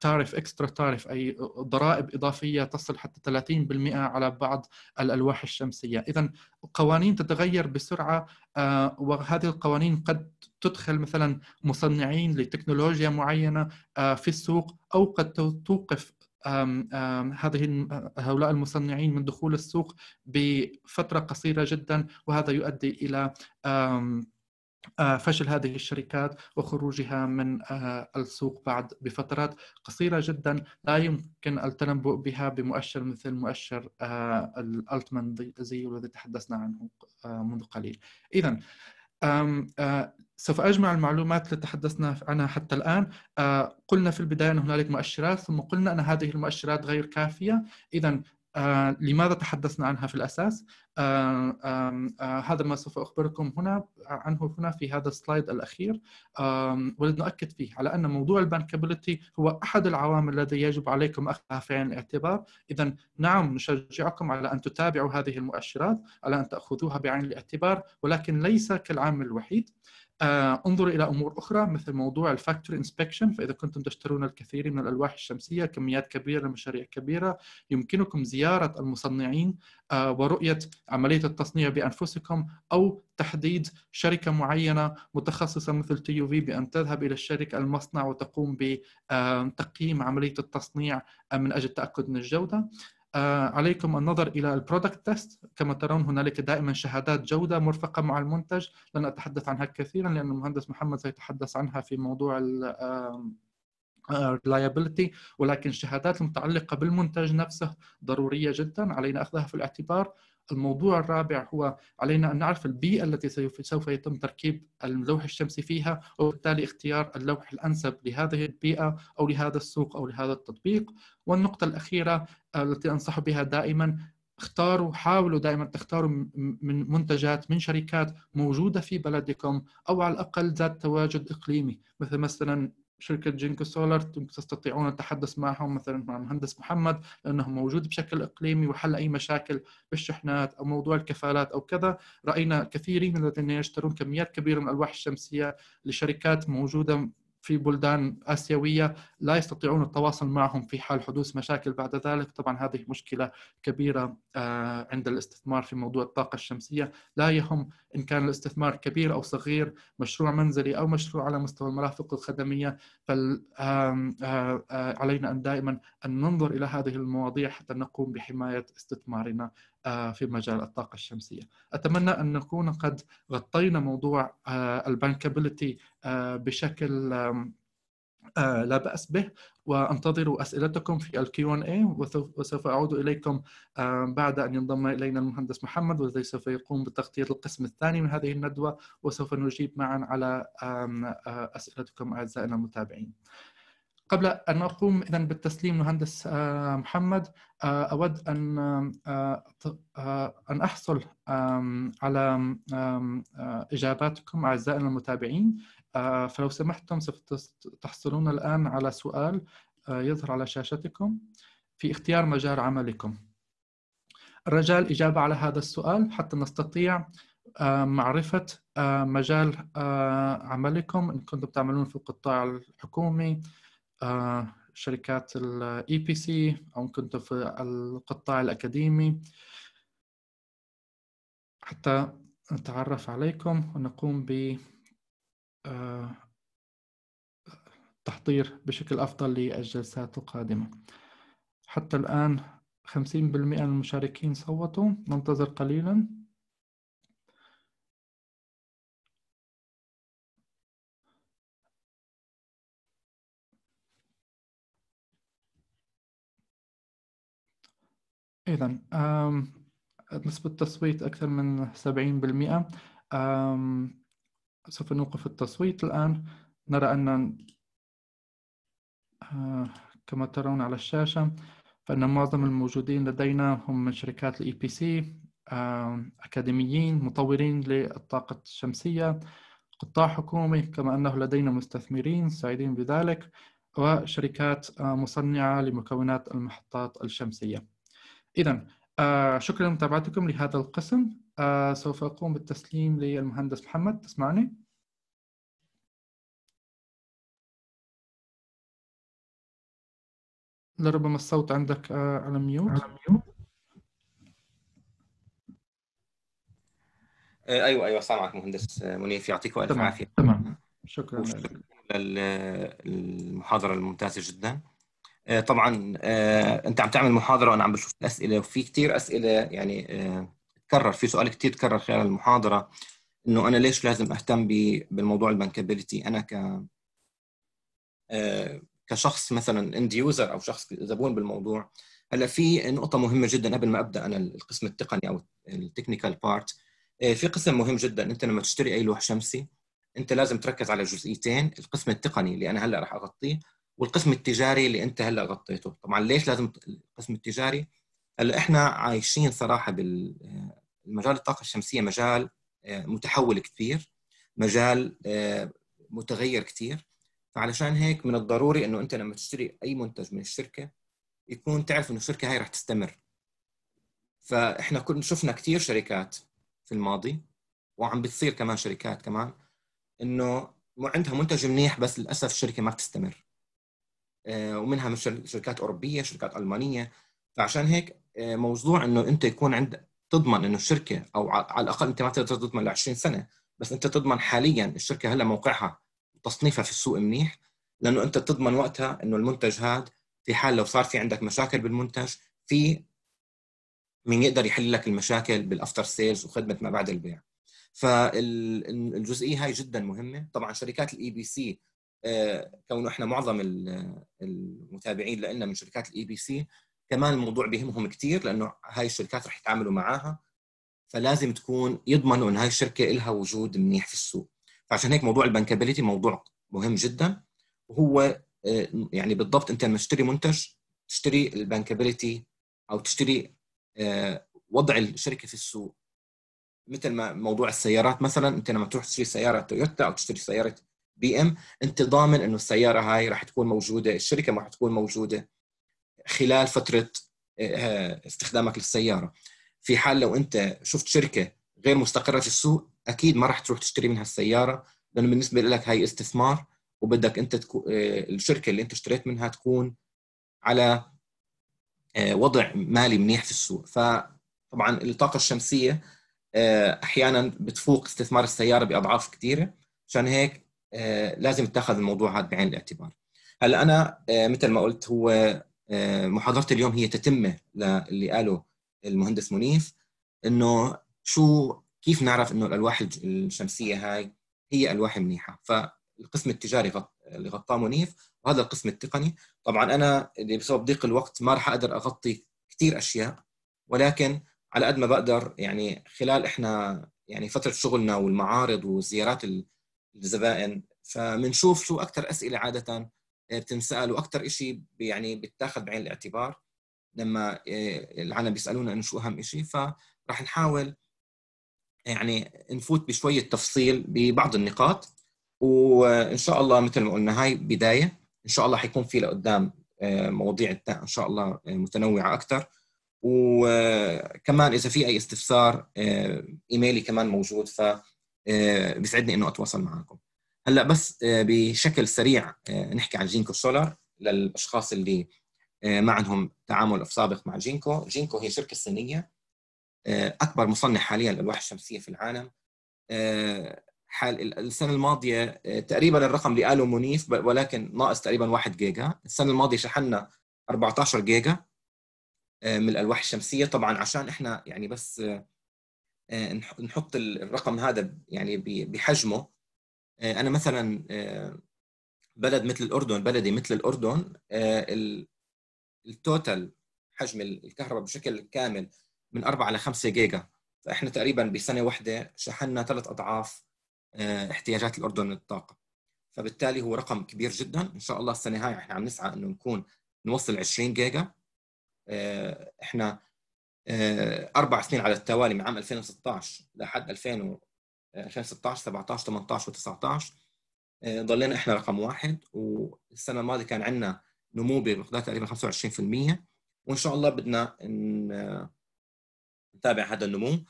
تارف اكسترا تارف أي ضرائب إضافية تصل حتى 30% على بعض الألواح الشمسية، اذا القوانين تتغير بسرعة وهذه القوانين قد تدخل مثلا مصنعين لتكنولوجيا معينة في السوق أو قد توقف هذه هؤلاء المصنعين من دخول السوق بفترة قصيرة جدا وهذا يؤدي إلى فشل هذه الشركات وخروجها من السوق بعد بفترات قصيرة جدا. لا يمكن التنبؤ بها بمؤشر مثل مؤشر الألتمان زي الذي تحدثنا عنه منذ قليل. إذا سوف أجمع المعلومات التي تحدثنا عنها حتى الآن. قلنا في البداية أن هنالك مؤشرات ثم قلنا أن هذه المؤشرات غير كافية. إذا آه لماذا تحدثنا عنها في الأساس؟ آه آه هذا ما سوف أخبركم هنا عنه هنا في هذا ال slide الأخير. ولنؤكد فيه على أن موضوع ال bankability هو أحد العوامل الذي يجب عليكم أخذها في عين الاعتبار. إذا نعم نشجعكم على أن تتابعوا هذه المؤشرات على أن تأخذوها بعين الاعتبار ولكن ليس كالعامل الوحيد. آه، انظروا إلى أمور أخرى مثل موضوع ال factory inspection فإذا كنتم تشترون الكثير من الألواح الشمسية كميات كبيرة لمشاريع كبيرة يمكنكم زيارة المصنعين آه، ورؤية عملية التصنيع بأنفسكم أو تحديد شركة معينة متخصصة مثل TUV بأن تذهب إلى الشركة المصنع وتقوم بتقييم عملية التصنيع من أجل التاكد من الجودة. آه، عليكم النظر إلى ال product test. كما ترون هنالك دائما شهادات جودة مرفقة مع المنتج. لن أتحدث عنها كثيرا لأن المهندس محمد سيتحدث عنها في موضوع reliability. ولكن الشهادات المتعلقه بالمنتج نفسه ضرورية جدا. علينا أخذها في الاعتبار. الموضوع الرابع هو علينا أن نعرف البيئة التي سوف يتم تركيب اللوح الشمسي فيها وبالتالي اختيار اللوح الأنسب لهذه البيئة أو لهذا السوق أو لهذا التطبيق. والنقطة الأخيرة التي أنصح بها دائما اختاروا حاولوا دائما تختاروا من منتجات من شركات موجودة في بلدكم أو على الأقل ذات تواجد إقليمي. مثل مثلا شركة جينكو سولار تستطيعون التحدث معهم مثلا مع المهندس محمد لأنه موجود بشكل إقليمي وحل أي مشاكل بالشحنات أو موضوع الكفالات أو كذا. رأينا كثيرين من الذين يشترون كميات كبيرة من الألواح الشمسية لشركات موجودة في بلدان آسيوية لا يستطيعون التواصل معهم في حال حدوث مشاكل بعد ذلك. طبعا هذه مشكلة كبيرة آه، عند الاستثمار في موضوع الطاقة الشمسية. لا يهم إن كان الاستثمار كبير أو صغير مشروع منزلي أو مشروع على مستوى المرافق الخدمية فعلينا آه، آه، أن دائما أن ننظر إلى هذه المواضيع حتى نقوم بحماية استثمارنا. في مجال الطاقة الشمسية أتمنى أن نكون قد غطينا موضوع البانكابيلتي بشكل لا بأس به وانتظروا أسئلتكم في الكيو ان اي وسوف أعود إليكم بعد أن ينضم إلينا المهندس محمد والذي سوف يقوم بتغطية القسم الثاني من هذه الندوة وسوف نجيب معا على أسئلتكم أعزائنا المتابعين. قبل أن أقوم إذا بالتسليم مهندس محمد أود أن أن أحصل على إجاباتكم أعزائنا المتابعين. فلو سمحتم سوف تحصلون الآن على سؤال يظهر على شاشتكم. في اختيار مجال عملكم. رجاء الإجابة على هذا السؤال. حتى نستطيع معرفة مجال عملكم. إن كنتم تعملون في القطاع الحكومي شركات ال EPC أو كنت في القطاع الأكاديمي. حتى نتعرف عليكم ونقوم ب آه، تحضير بشكل أفضل للجلسات القادمة. حتى الآن 50% من المشاركين صوتوا ننتظر قليلا. إذا نسبة التصويت أكثر من 70% سوف نوقف التصويت الآن. نرى أن آه، كما ترون على الشاشة فإن معظم الموجودين لدينا هم من شركات ال EPC أكاديميين مطورين للطاقة الشمسية قطاع حكومي كما أنه لدينا مستثمرين سعيدين بذلك وشركات آه، مصنعة لمكونات المحطات الشمسية. إذا آه شكرا لمتابعتكم لهذا القسم. آه سوف أقوم بالتسليم للمهندس محمد. تسمعني؟ لربما الصوت عندك آه على ميوت على ميوت آه، أيوه أيوه سامعك مهندس منيف. يعطيك ألف عافية. تمام. شكرا للمحاضرة الممتازة جدا. طبعا آه، أنت عم تعمل محاضرة وأنا عم بشوف الاسئله وفي كثير أسئلة يعني آه، تكرر في سؤال كثير تكرر خلال المحاضرة إنه أنا ليش لازم أهتم بالموضوع ال bankability أنا ك كشخص مثلا end user أو شخص زبون بالموضوع هلأ في نقطة مهمة جدا قبل ما أبدأ أنا القسم التقني أو ال technical part في قسم مهم جدا أنت لما تشتري أي لوح شمسي أنت لازم تركز على جزئيتين القسم التقني اللي أنا هلأ راح أغطيه والقسم التجاري اللي أنت هلأ غطيته. طبعا ليش لازم القسم التجاري؟ هلأ إحنا عايشين صراحة بالمجال الطاقة الشمسية مجال آه، متحول كثير مجال آه، متغير كثير. فعلشان هيك من الضروري إنه أنت لما تشتري أي منتج من الشركة يكون تعرف إنه الشركة هاي رح تستمر. فإحنا كنا شفنا كثير شركات في الماضي وعم بتصير كمان شركات كمان إنه عندها منتج منيح بس للأسف الشركة ما بتستمر. آه، ومنها من شركات أوروبية شركات ألمانية. فعشان هيك آه، موضوع إنه أنت يكون عندك تضمن إنه الشركة أو على الأقل أنت ما تقدر تضمن ل 20 سنة بس أنت تضمن حاليا الشركة هلأ موقعها تصنيفها في السوق منيح لأنه أنت تضمن وقتها إنه المنتج هذا في حال لو صار في عندك مشاكل بالمنتج في مين يقدر يحل لك المشاكل بال after sales وخدمة ما بعد البيع. فالجزئيه هاي جدا مهمة. طبعا شركات ال EPC آه، كونه إحنا معظم المتابعين لنا من شركات ال EPC كمان الموضوع بيهمهم كثير لأنه هاي الشركات رح يتعاملوا معاها. فلازم تكون يضمنوا إن هاي الشركة لها وجود منيح في السوق. فعشان هيك موضوع ال bankability موضوع مهم جدا. وهو آه، يعني بالضبط أنت لما تشتري منتج تشتري البنكابيلتي أو تشتري آه، وضع الشركة في السوق. مثل ما موضوع السيارات مثلا أنت لما تروح تشتري سيارة تويوتا أو تشتري سيارة بي إم أنت ضامن إنه السيارة هاي راح تكون موجودة الشركة ما راح تكون موجودة خلال فترة آه، استخدامك للسيارة. في حال لو أنت شفت شركة غير مستقرة في السوق أكيد ما راح تروح تشتري منها السيارة لأنه بالنسبة لك هاي استثمار وبدك أنت تكون آه، الشركة اللي أنت اشتريت منها تكون على آه، وضع مالي منيح في السوق. فطبعا الطاقة الشمسية أحيانا بتفوق استثمار السيارة بأضعاف كثيره عشان هيك لازم تاخذ الموضوع هذا بعين الاعتبار. هلا أنا آه، مثل ما قلت هو آه، محاضرتي اليوم هي تتمة للي قاله المهندس منيف إنه شو كيف نعرف إنه الألواح الشمسية هاي هي ألواح منيحة؟ فالقسم التجاري اللي غطاه منيف وهذا القسم التقني. طبعا أنا بسبب ضيق الوقت ما راح أقدر أغطي كثير أشياء ولكن على قد ما بقدر يعني خلال إحنا يعني فترة شغلنا والمعارض والزيارات الزبائن فبنشوف شو أكثر أسئلة عادة آه، بتنسأل وأكثر شيء يعني بيتاخذ بعين الاعتبار لما آه، العالم بيسألونا إنه شو أهم شيء فراح نحاول يعني نفوت بشوية تفصيل ببعض النقاط وإن شاء الله مثل ما قلنا هاي بداية إن شاء الله حيكون في لقدام آه، مواضيع إن شاء الله متنوعة أكثر وكمان إذا في أي استفسار إيميلي كمان موجود. ف بيسعدني إنه أتواصل معكم هلأ بس بشكل سريع نحكي عن جينكو سولار للأشخاص اللي ما عندهم تعامل سابق مع جينكو. جينكو هي شركة صينية أكبر مصنع حاليا للالواح الشمسية في العالم. حال السنة الماضية تقريبا الرقم اللي قاله منيف ولكن ناقص تقريبا 1 جيجا. السنة الماضية شحنا 14 جيجا من الألواح الشمسية. طبعا عشان إحنا يعني بس نحط الرقم هذا يعني بحجمه. أنا مثلا بلد مثل الأردن بلدي مثل الأردن ال total حجم الكهرباء بشكل كامل من 4 ل 5 جيجا. فإحنا تقريبا بسنة واحدة شحنا ثلاث أضعاف احتياجات الأردن للطاقة. فبالتالي هو رقم كبير جدا. إن شاء الله السنة هاي إحنا عم نسعى إنه نكون نوصل 20 جيجا. إحنا أربع سنين على التوالي من عام 2016 لحد 2000 2016 17 18 و19 ضلينا إحنا رقم واحد والسنة الماضية كان عندنا نمو بمقدار تقريبا 25% وإن شاء الله بدنا نتابع هذا النمو.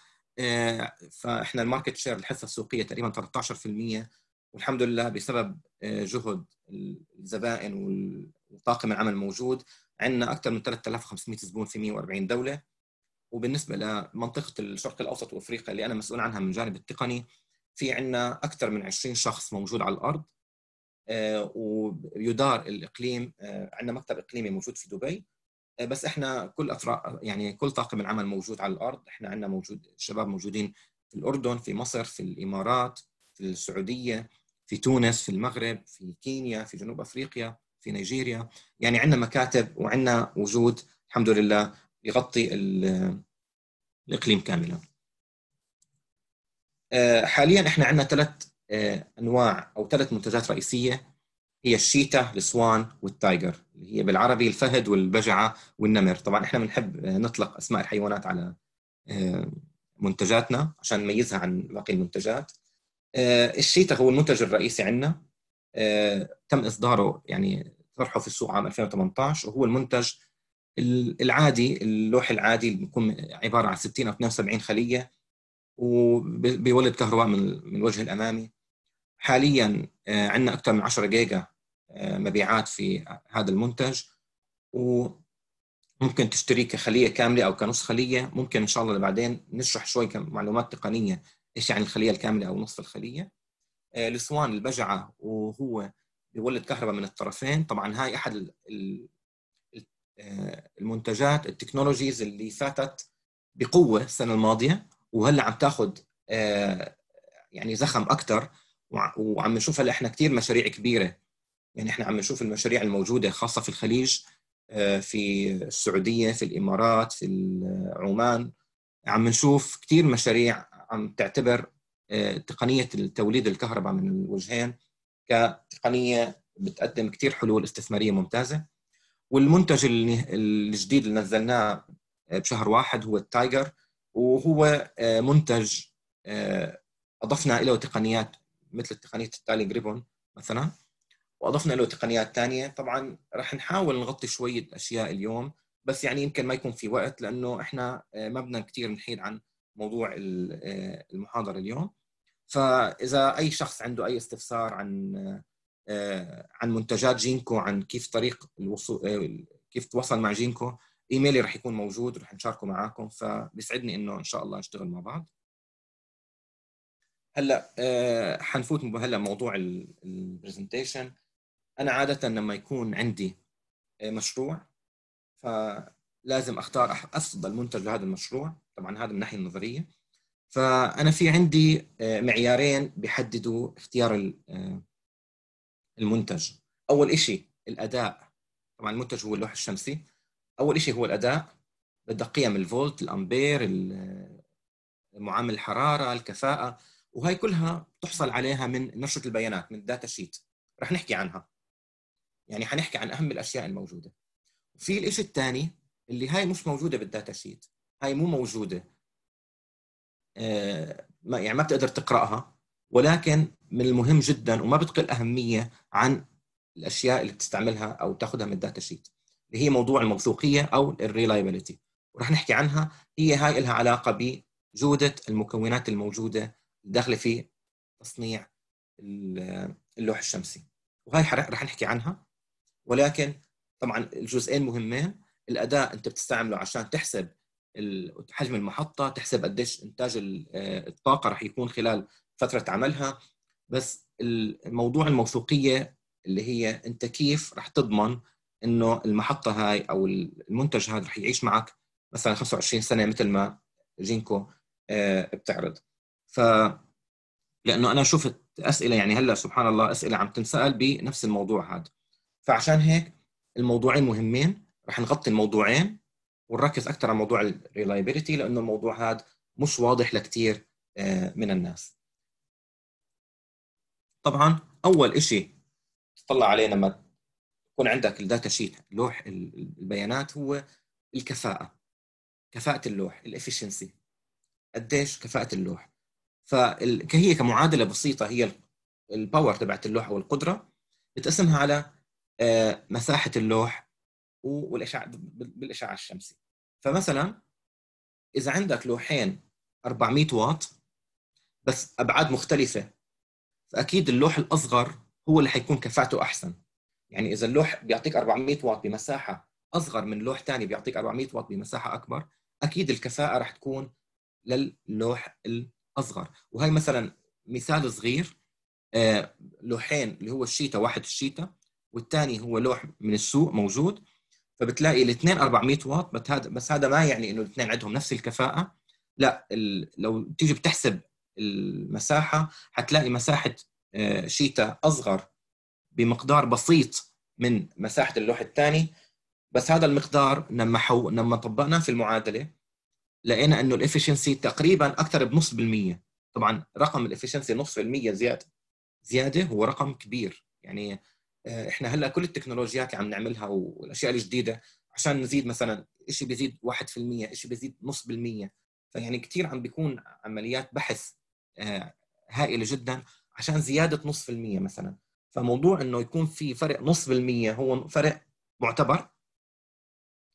فإحنا ال market share الحصة السوقية تقريبا 13% والحمد لله بسبب جهد الزبائن والطاقم العمل الموجود عندنا أكثر من 3500 زبون في 140 دولة. وبالنسبة لمنطقة الشرق الأوسط وأفريقيا اللي أنا مسؤول عنها من الجانب التقني في عندنا أكثر من 20 شخص موجود على الأرض ويدار الإقليم عندنا مكتب إقليمي موجود في دبي بس إحنا كل اطراف يعني كل طاقم العمل موجود على الأرض إحنا عندنا موجود شباب موجودين في الأردن في مصر في الإمارات في السعودية في تونس في المغرب في كينيا في جنوب أفريقيا في نيجيريا يعني عندنا مكاتب وعندنا وجود الحمد لله يغطي الإقليم كاملا. حاليا إحنا عندنا ثلاث أنواع أو ثلاث منتجات رئيسية. هي ال Cheetah ال Swan وال Tiger اللي هي بالعربي الفهد والبجعة والنمر. طبعا إحنا بنحب نطلق أسماء الحيوانات على منتجاتنا عشان نميزها عن باقي المنتجات. ال Cheetah هو المنتج الرئيسي عندنا. تم إصداره يعني طرحه في السوق عام 2018 وهو المنتج العادي اللوح العادي اللي بيكون عبارة عن 60 أو 72 خلية وبيولد كهرباء من من الوجه الأمامي. حاليا عندنا أكثر من 10 جيجا مبيعات في هذا المنتج. وممكن تشتريه كخلية كاملة أو كنص خلية. ممكن إن شاء الله بعدين نشرح شوي كمعلومات تقنية إيش يعني الخلية الكاملة أو نصف الخلية. الاسوان البجعة وهو بيولد كهرباء من الطرفين. طبعا هاي أحد المنتجات التكنولوجيز اللي فاتت بقوة السنة الماضية وهلأ عم تاخذ يعني زخم أكثر وعم نشوف هلأ إحنا كثير مشاريع كبيرة. يعني إحنا عم نشوف المشاريع الموجودة خاصة في الخليج في السعودية في الإمارات في عم عم نشوف كثير مشاريع عم تعتبر تقنية توليد الكهرباء من الوجهين كتقنية بتقدم كثير حلول استثمارية ممتازة. والمنتج الجديد اللي نزلناه بشهر واحد هو ال Tiger وهو منتج أضفنا له تقنيات مثل تقنية ال tiling ribbon مثلا وأضفنا له تقنيات ثانية طبعا راح نحاول نغطي شوية أشياء اليوم بس يعني يمكن ما يكون في وقت لأنه إحنا ما بدنا كثير نحيد عن موضوع المحاضرة اليوم. فإذا أي شخص عنده أي استفسار عن عن منتجات جينكو عن كيف طريق الوصول كيف تواصل مع جينكو. إيميلي رح يكون موجود رح نشاركه معاكم فبيسعدني إنه إن شاء الله نشتغل مع بعض. هلأ أه حنفوت هلأ موضوع ال presentation أنا عادة لما يكون عندي مشروع فلازم أختار أفضل منتج لهذا المشروع. طبعا هذا من الناحيه النظرية. فأنا في عندي معيارين بيحددوا اختيار المنتج. أول شيء الأداء. طبعا المنتج هو اللوح الشمسي. أول شيء هو الأداء. بدك قيم الفولت الأمبير معامل الحرارة الكفاءة. وهي كلها تحصل عليها من نشرة البيانات من ال data sheet رح نحكي عنها. يعني حنحكي عن أهم الأشياء الموجودة. في الشيء الثاني اللي هاي مش موجودة بال data sheet هاي مو موجودة. آه ما يعني ما بتقدر تقرأها. ولكن من المهم جدا وما بتقل أهمية عن الأشياء اللي بتستعملها أو تاخذها من ال data sheet اللي هي موضوع الموثوقية أو ال reliability ورح نحكي عنها هي هاي لها علاقة بجودة المكونات الموجودة داخلة في تصنيع اللوح الشمسي. وهي رح نحكي عنها. ولكن طبعا الجزئين مهمين. الاداء أنت بتستعمله عشان تحسب حجم المحطة تحسب قديش إنتاج الطاقة رح يكون خلال فترة عملها بس الموضوع الموثوقية اللي هي أنت كيف رح تضمن إنه المحطة هاي أو المنتج هذا رح يعيش معك مثلا 25 سنة مثل ما جينكو آه، بتعرض. ف لأنه أنا شفت أسئلة يعني هلأ سبحان الله أسئلة عم تنسأل بنفس الموضوع هذا. فعشان هيك الموضوعين مهمين رح نغطي الموضوعين ونركز أكثر على موضوع ال reliability لأنه الموضوع هذا مش واضح لكثير آه، من الناس. طبعا أول شيء تطلع عليه لما يكون عندك ال data sheet لوح البيانات هو الكفاءة كفاءة اللوح ال efficiency. قديش كفاءة اللوح؟ فهي كمعادلة بسيطة هي ال power تبعت اللوح أو القدره بتقسمها على آه، مساحة اللوح والاشعاع بالإشعاع الشمسي. فمثلا إذا عندك لوحين 400 واط بس أبعاد مختلفة فأكيد اللوح الأصغر هو اللي حيكون كفاءته أحسن. يعني إذا اللوح بيعطيك 400 واط بمساحة أصغر من لوح ثاني بيعطيك 400 واط بمساحة أكبر أكيد الكفاءة راح تكون للوح الأصغر. وهي مثلا مثال صغير آه، لوحين اللي هو الشيتا واحد الشيتا والثاني هو لوح من السوق موجود. فبتلاقي الاثنين 400 واط بس هذا ما يعني إنه الاثنين عندهم نفس الكفاءة. لا لو تيجي بتحسب المساحة حتلاقي مساحة آه، Cheetah أصغر بمقدار بسيط من مساحة اللوح الثاني. بس هذا المقدار لما حو... لما طبقناه في المعادلة لقينا إنه ال efficiency تقريبا أكثر بنص بالمية. طبعا رقم ال efficiency نص بالمية زيادة. زيادة هو رقم كبير. يعني آه، إحنا هلأ كل التكنولوجيات اللي عم نعملها والأشياء الجديدة عشان نزيد مثلا شيء بيزيد 1% شيء بيزيد نص بالمية. فيعني كثير عم بيكون عمليات بحث هائلة جدا عشان زيادة نص في المية مثلا. فموضوع إنه يكون في فرق نص بالمية هو فرق معتبر.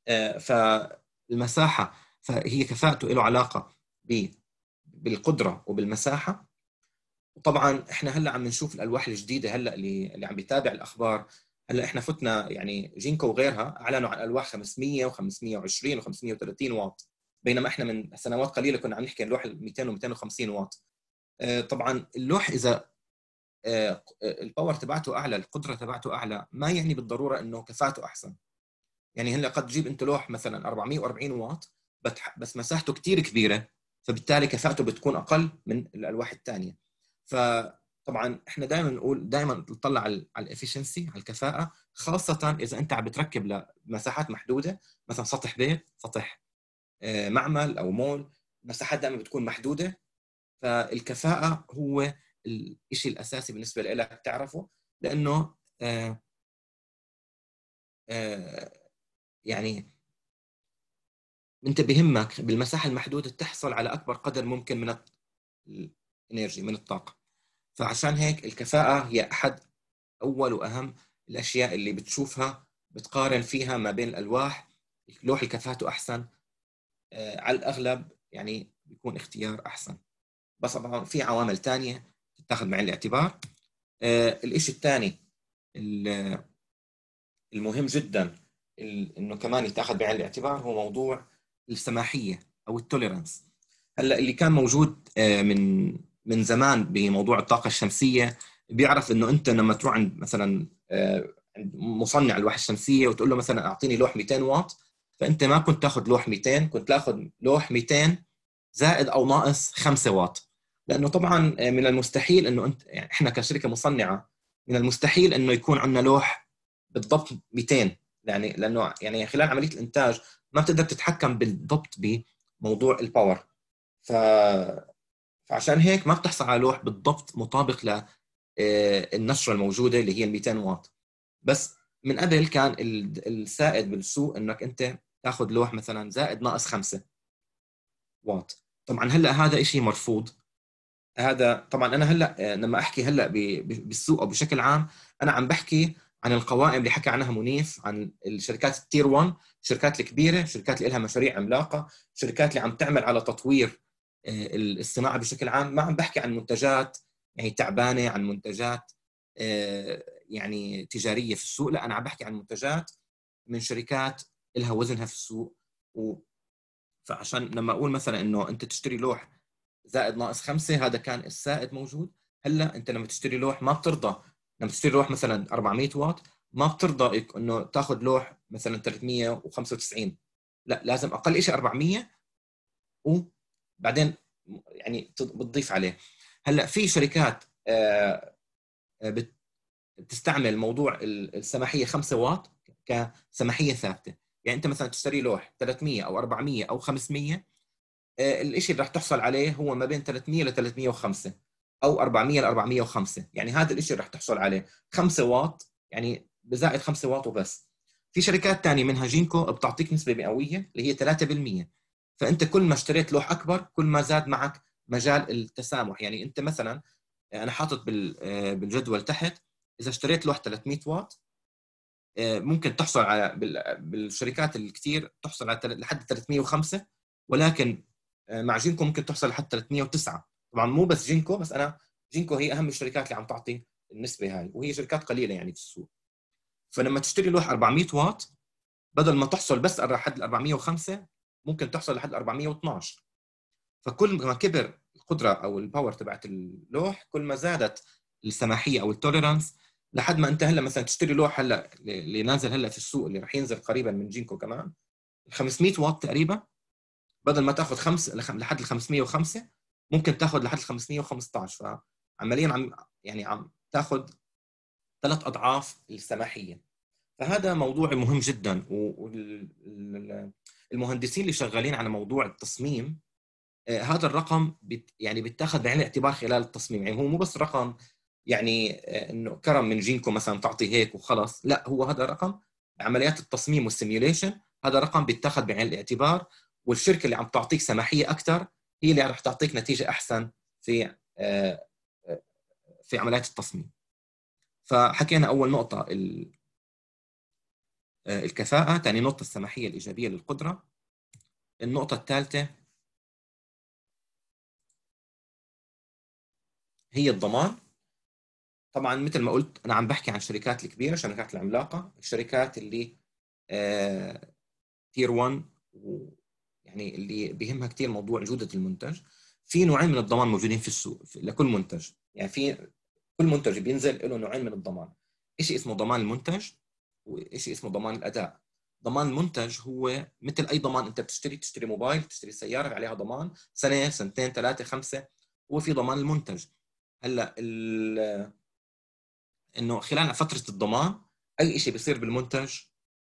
آه، فالمساحة فهي كفاءته له علاقة بالقدرة وبالمساحة. وطبعا إحنا هلأ عم نشوف الألواح الجديدة هلأ اللي اللي عم بيتابع الأخبار. هلأ إحنا فتنا يعني جينكو وغيرها أعلنوا عن ألواح 500 و520 و530 واط. بينما إحنا من سنوات قليلة كنا عم نحكي عن لوح 200 و250 واط. آه، طبعا اللوح إذا آه، ال power تبعته أعلى القدرة تبعته أعلى ما يعني بالضرورة إنه كفاءته أحسن. يعني هلأ قد تجيب أنت لوح مثلا 440 واط بس مساحته كثير كبيرة فبالتالي كفاءته بتكون أقل من الألواح الثانية فطبعا إحنا دائما نقول دائما نطلع على الافشنسي على الكفاءة خاصة إذا أنت عم بتركب لمساحات محدودة مثلا سطح بيت سطح آه، معمل أو مول مساحات دائما بتكون محدودة فالكفاءة هو الشيء الأساسي بالنسبة لك تعرفه لأنه آه آه يعني أنت بهمك بالمساحة المحدودة تحصل على أكبر قدر ممكن من الإنرجي من الطاقة. فعشان هيك الكفاءة هي أحد أول وأهم الأشياء اللي بتشوفها بتقارن فيها ما بين الألواح. لوح الكفاءته أحسن آه على الأغلب يعني بيكون اختيار أحسن. بس طبعا في عوامل ثانية تتاخذ بعين الاعتبار. آه الشيء الثاني المهم جدا إنه كمان يتاخذ بعين الاعتبار هو موضوع السماحية أو التوليرانس. هلأ اللي كان موجود آه، من من زمان بموضوع الطاقة الشمسية بيعرف إنه أنت لما تروح عند مثلا آه، عند مصنع الواح الشمسية وتقول له مثلا أعطيني لوح 200 واط فأنت ما كنت تاخذ لوح 200 كنت تاخذ لوح 200 زائد أو ناقص 5 واط. لأنه طبعا آه، من المستحيل إنه أنت يعني إحنا كشركة مصنعة من المستحيل إنه يكون عندنا لوح بالضبط 200 يعني لأنه يعني خلال عملية الإنتاج ما بتقدر تتحكم بالضبط بموضوع الباور ف فعشان هيك ما بتحصل على لوح بالضبط مطابق للنشره آه، الموجودة اللي هي ال 200 واط. بس من قبل كان السائد بالسوق إنك أنت تاخذ لوح مثلا زائد ناقص 5 واط. طبعا هلأ هذا شيء مرفوض. هذا طبعا أنا هلأ آه، لما أحكي هلأ بالسوق أو بشكل عام أنا عم بحكي عن القوائم اللي حكى عنها منيف عن الشركات التير 1 الشركات الكبيرة الشركات اللي لها مشاريع عملاقة الشركات اللي عم تعمل على تطوير آه، الصناعة بشكل عام. ما عم بحكي عن منتجات يعني تعبانة عن منتجات آه، يعني تجارية في السوق لا أنا عم بحكي عن منتجات من شركات لها وزنها في السوق. و فعشان لما أقول مثلا إنه أنت تشتري لوح زائد ناقص خمسة هذا كان السائد موجود. هلأ أنت لما تشتري لوح ما بترضى. لما تشتري لوح مثلا 400 واط ما بترضى إنه تاخذ لوح مثلا 395 لأ لازم أقل شيء 400 وبعدين يعني بتضيف عليه. هلأ في شركات آه، آه، بتستعمل موضوع السماحية 5 واط كسماحية ثابتة. يعني أنت مثلا تشتري لوح 300 أو 400 أو 500 آه، الشيء اللي راح تحصل عليه هو ما بين 300 ل 305 أو 400 ل 405 يعني هذا الشيء راح تحصل عليه. 5 واط يعني بزائد 5 واط وبس. في شركات ثانية منها جينكو بتعطيك نسبة مئوية اللي هي 3% فأنت كل ما اشتريت لوح أكبر كل ما زاد معك مجال التسامح. يعني أنت مثلا أنا حاطط آه، بالجدول تحت إذا اشتريت لوح 300 واط آه، ممكن تحصل على بالشركات الكثير تحصل على لحد 305 ولكن آه، مع جينكو ممكن تحصل لحد 309 طبعا مو بس جينكو بس أنا جينكو هي أهم الشركات اللي عم تعطي النسبة هاي وهي شركات قليلة يعني في السوق. فلما تشتري لوح 400 واط بدل ما تحصل بس لحد 405 ممكن تحصل لحد 412 فكل ما كبر القدرة أو ال power تبعت اللوح كل ما زادت السماحية أو ال tolerance لحد ما أنت هلأ مثلا تشتري لوح هلأ اللي نازل هلأ في السوق اللي راح ينزل قريبا من جينكو كمان 500 واط تقريبا. بدل ما تاخذ خمس لحد ال 505 ممكن تاخذ لحد ال 515 فعمليا عم يعني عم تاخذ ثلاث أضعاف السماحية. فهذا موضوع مهم جدا والمهندسين اللي شغالين على موضوع التصميم آه، هذا الرقم يعني بيتاخذ بعين الاعتبار خلال التصميم. يعني هو مو بس رقم يعني آه، إنه كرقم من جينكو مثلا تعطي هيك وخلص لا هو هذا رقم عمليات التصميم وال simulation هذا رقم بيتاخذ بعين الاعتبار. والشركة اللي عم تعطيك سماحية أكثر هي اللي رح تعطيك نتيجة أحسن في آه، في عمليات التصميم. فحكينا أول نقطة الكفاءة ثاني نقطة السماحية الإيجابية للقدرة. النقطة الثالثة هي الضمان. طبعا مثل ما قلت أنا عم بحكي عن الشركات الكبيرة الشركات العملاقة الشركات اللي آه تير 1 يعني اللي بيهمها كثير موضوع جودة المنتج. في نوعين من الضمان موجودين في السوق لكل منتج. يعني في كل منتج بينزل له نوعين من الضمان. شيء اسمه ضمان المنتج وشيء اسمه ضمان الأداء. ضمان المنتج هو مثل أي ضمان أنت بتشتري تشتري موبايل تشتري سيارة عليها ضمان. سنة سنتين ثلاثة خمسة. هو في ضمان المنتج. هلأ إنه خلال فترة الضمان أي شيء بيصير بالمنتج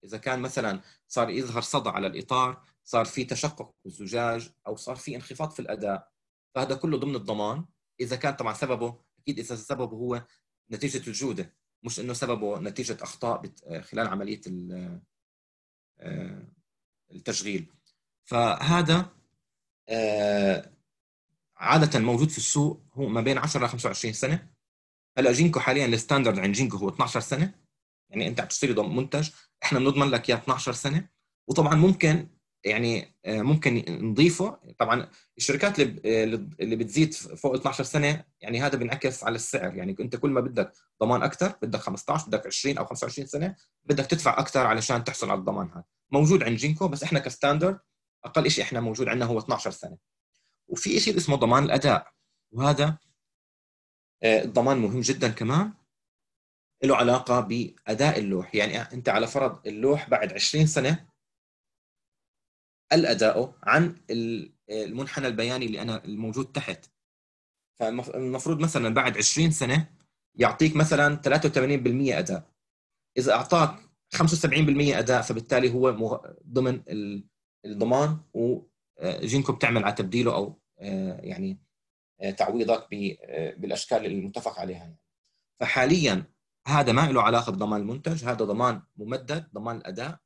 إذا كان مثلا صار يظهر صدى على الإطار صار في تشقق بالزجاج أو صار في انخفاض في الأداء. فهذا كله ضمن الضمان. إذا كان طبعا سببه أكيد إذا سببه هو نتيجة الجودة مش إنه سببه نتيجة أخطاء خلال عملية آه، التشغيل. فهذا آه، عادة موجود في السوق هو ما بين 10 ل 25 سنة. هلا جينكو حاليا ال standard عند جينكو هو 12 سنة. يعني أنت عم تشتري منتج إحنا بنضمن لك إياه 12 سنة. وطبعا ممكن يعني آه، ممكن نضيفه. طبعا الشركات اللي اللي بتزيد فوق 12 سنة يعني هذا بينعكس على السعر. يعني انت كل ما بدك ضمان أكثر بدك 15 بدك 20 أو 25 سنة بدك تدفع أكثر علشان تحصل على الضمان هذا. موجود عند جينكو بس إحنا ك standard أقل شيء إحنا موجود عندنا هو 12 سنة. وفي شيء اسمه ضمان الأداء. وهذا آه، الضمان مهم جدا كمان. له علاقة بأداء اللوح. يعني أنت على فرض اللوح بعد 20 سنة قل اداؤه عن المنحنى البياني اللي أنا الموجود تحت. فالمفروض مثلا بعد 20 سنة يعطيك مثلا 83% أداء. إذا أعطاك 75% أداء فبالتالي هو ضمن الضمان وجينكو بتعمل على تبديله أو آه، يعني آه، تعويضك آه، بالأشكال المتفق عليها. فحاليا هذا ما له علاقة بضمان المنتج هذا ضمان ممدد ضمان الأداء.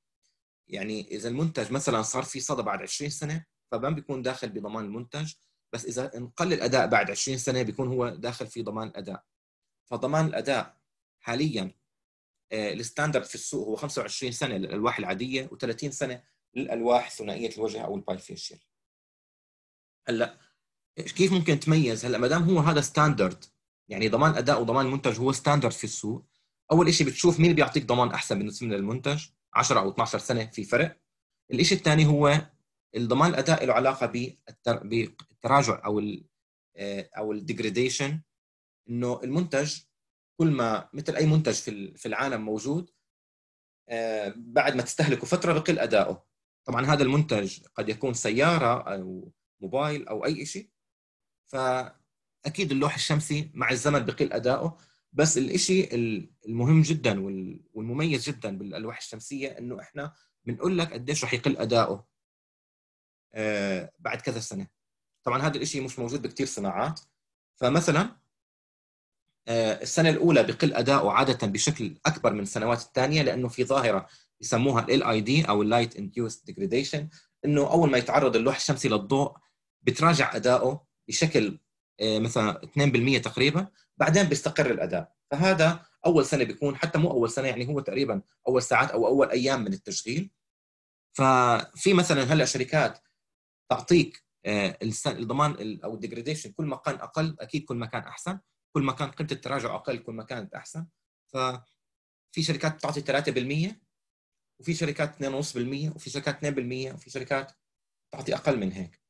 يعني إذا المنتج مثلا صار في صدى بعد 20 سنة فما بيكون داخل بضمان المنتج بس إذا إن قل الأداء بعد 20 سنة بيكون هو داخل في ضمان الأداء. فضمان الأداء حاليا ال standard في السوق هو 25 سنة للألواح العادية و30 سنة للألواح ثنائية الوجه أو ال bifacial هلأ كيف ممكن تميز؟ هلأ ما دام هو هذا standard يعني ضمان أداء وضمان منتج هو standard في السوق أول شيء بتشوف مين بيعطيك ضمان أحسن بالنسبة للمنتج 10 أو 12 سنة في فرق. الشيء الثاني هو الضمان الأداء له علاقة بالتراجع أو ال آه، أو الديجريديشن إنه المنتج كل ما مثل أي منتج في في العالم موجود آه، بعد ما تستهلكه فترة بقل أداؤه. طبعا هذا المنتج قد يكون سيارة أو موبايل أو أي شيء فأكيد اللوح الشمسي مع الزمن بقل أداؤه. بس الشيء المهم جدا والمميز جدا بالألواح الشمسية إنه إحنا بنقول لك قديش رح يقل اداؤه آه، بعد كذا سنة. طبعا هذا الشيء مش موجود بكثير صناعات. فمثلا آه، السنة الأولى بقل اداؤه عادة بشكل أكبر من السنوات الثانية لأنه في ظاهرة يسموها LID أو ال light induced degradation إنه أول ما يتعرض اللوح الشمسي للضوء بتراجع اداؤه بشكل مثلا 2% تقريبا بعدين بيستقر الأداء. فهذا أول سنة بيكون حتى مو أول سنة يعني هو تقريبا أول ساعات أو أول أيام من التشغيل. ففي مثلا هلأ شركات تعطيك آه، الضمان أو الديجريديشن كل ما كان أقل أكيد كل ما كان أحسن. كل ما كان قيمة التراجع أقل كل ما كانت أحسن. ففي شركات بتعطي 3% وفي شركات 2.5% وفي شركات 2% وفي شركات تعطي أقل من هيك.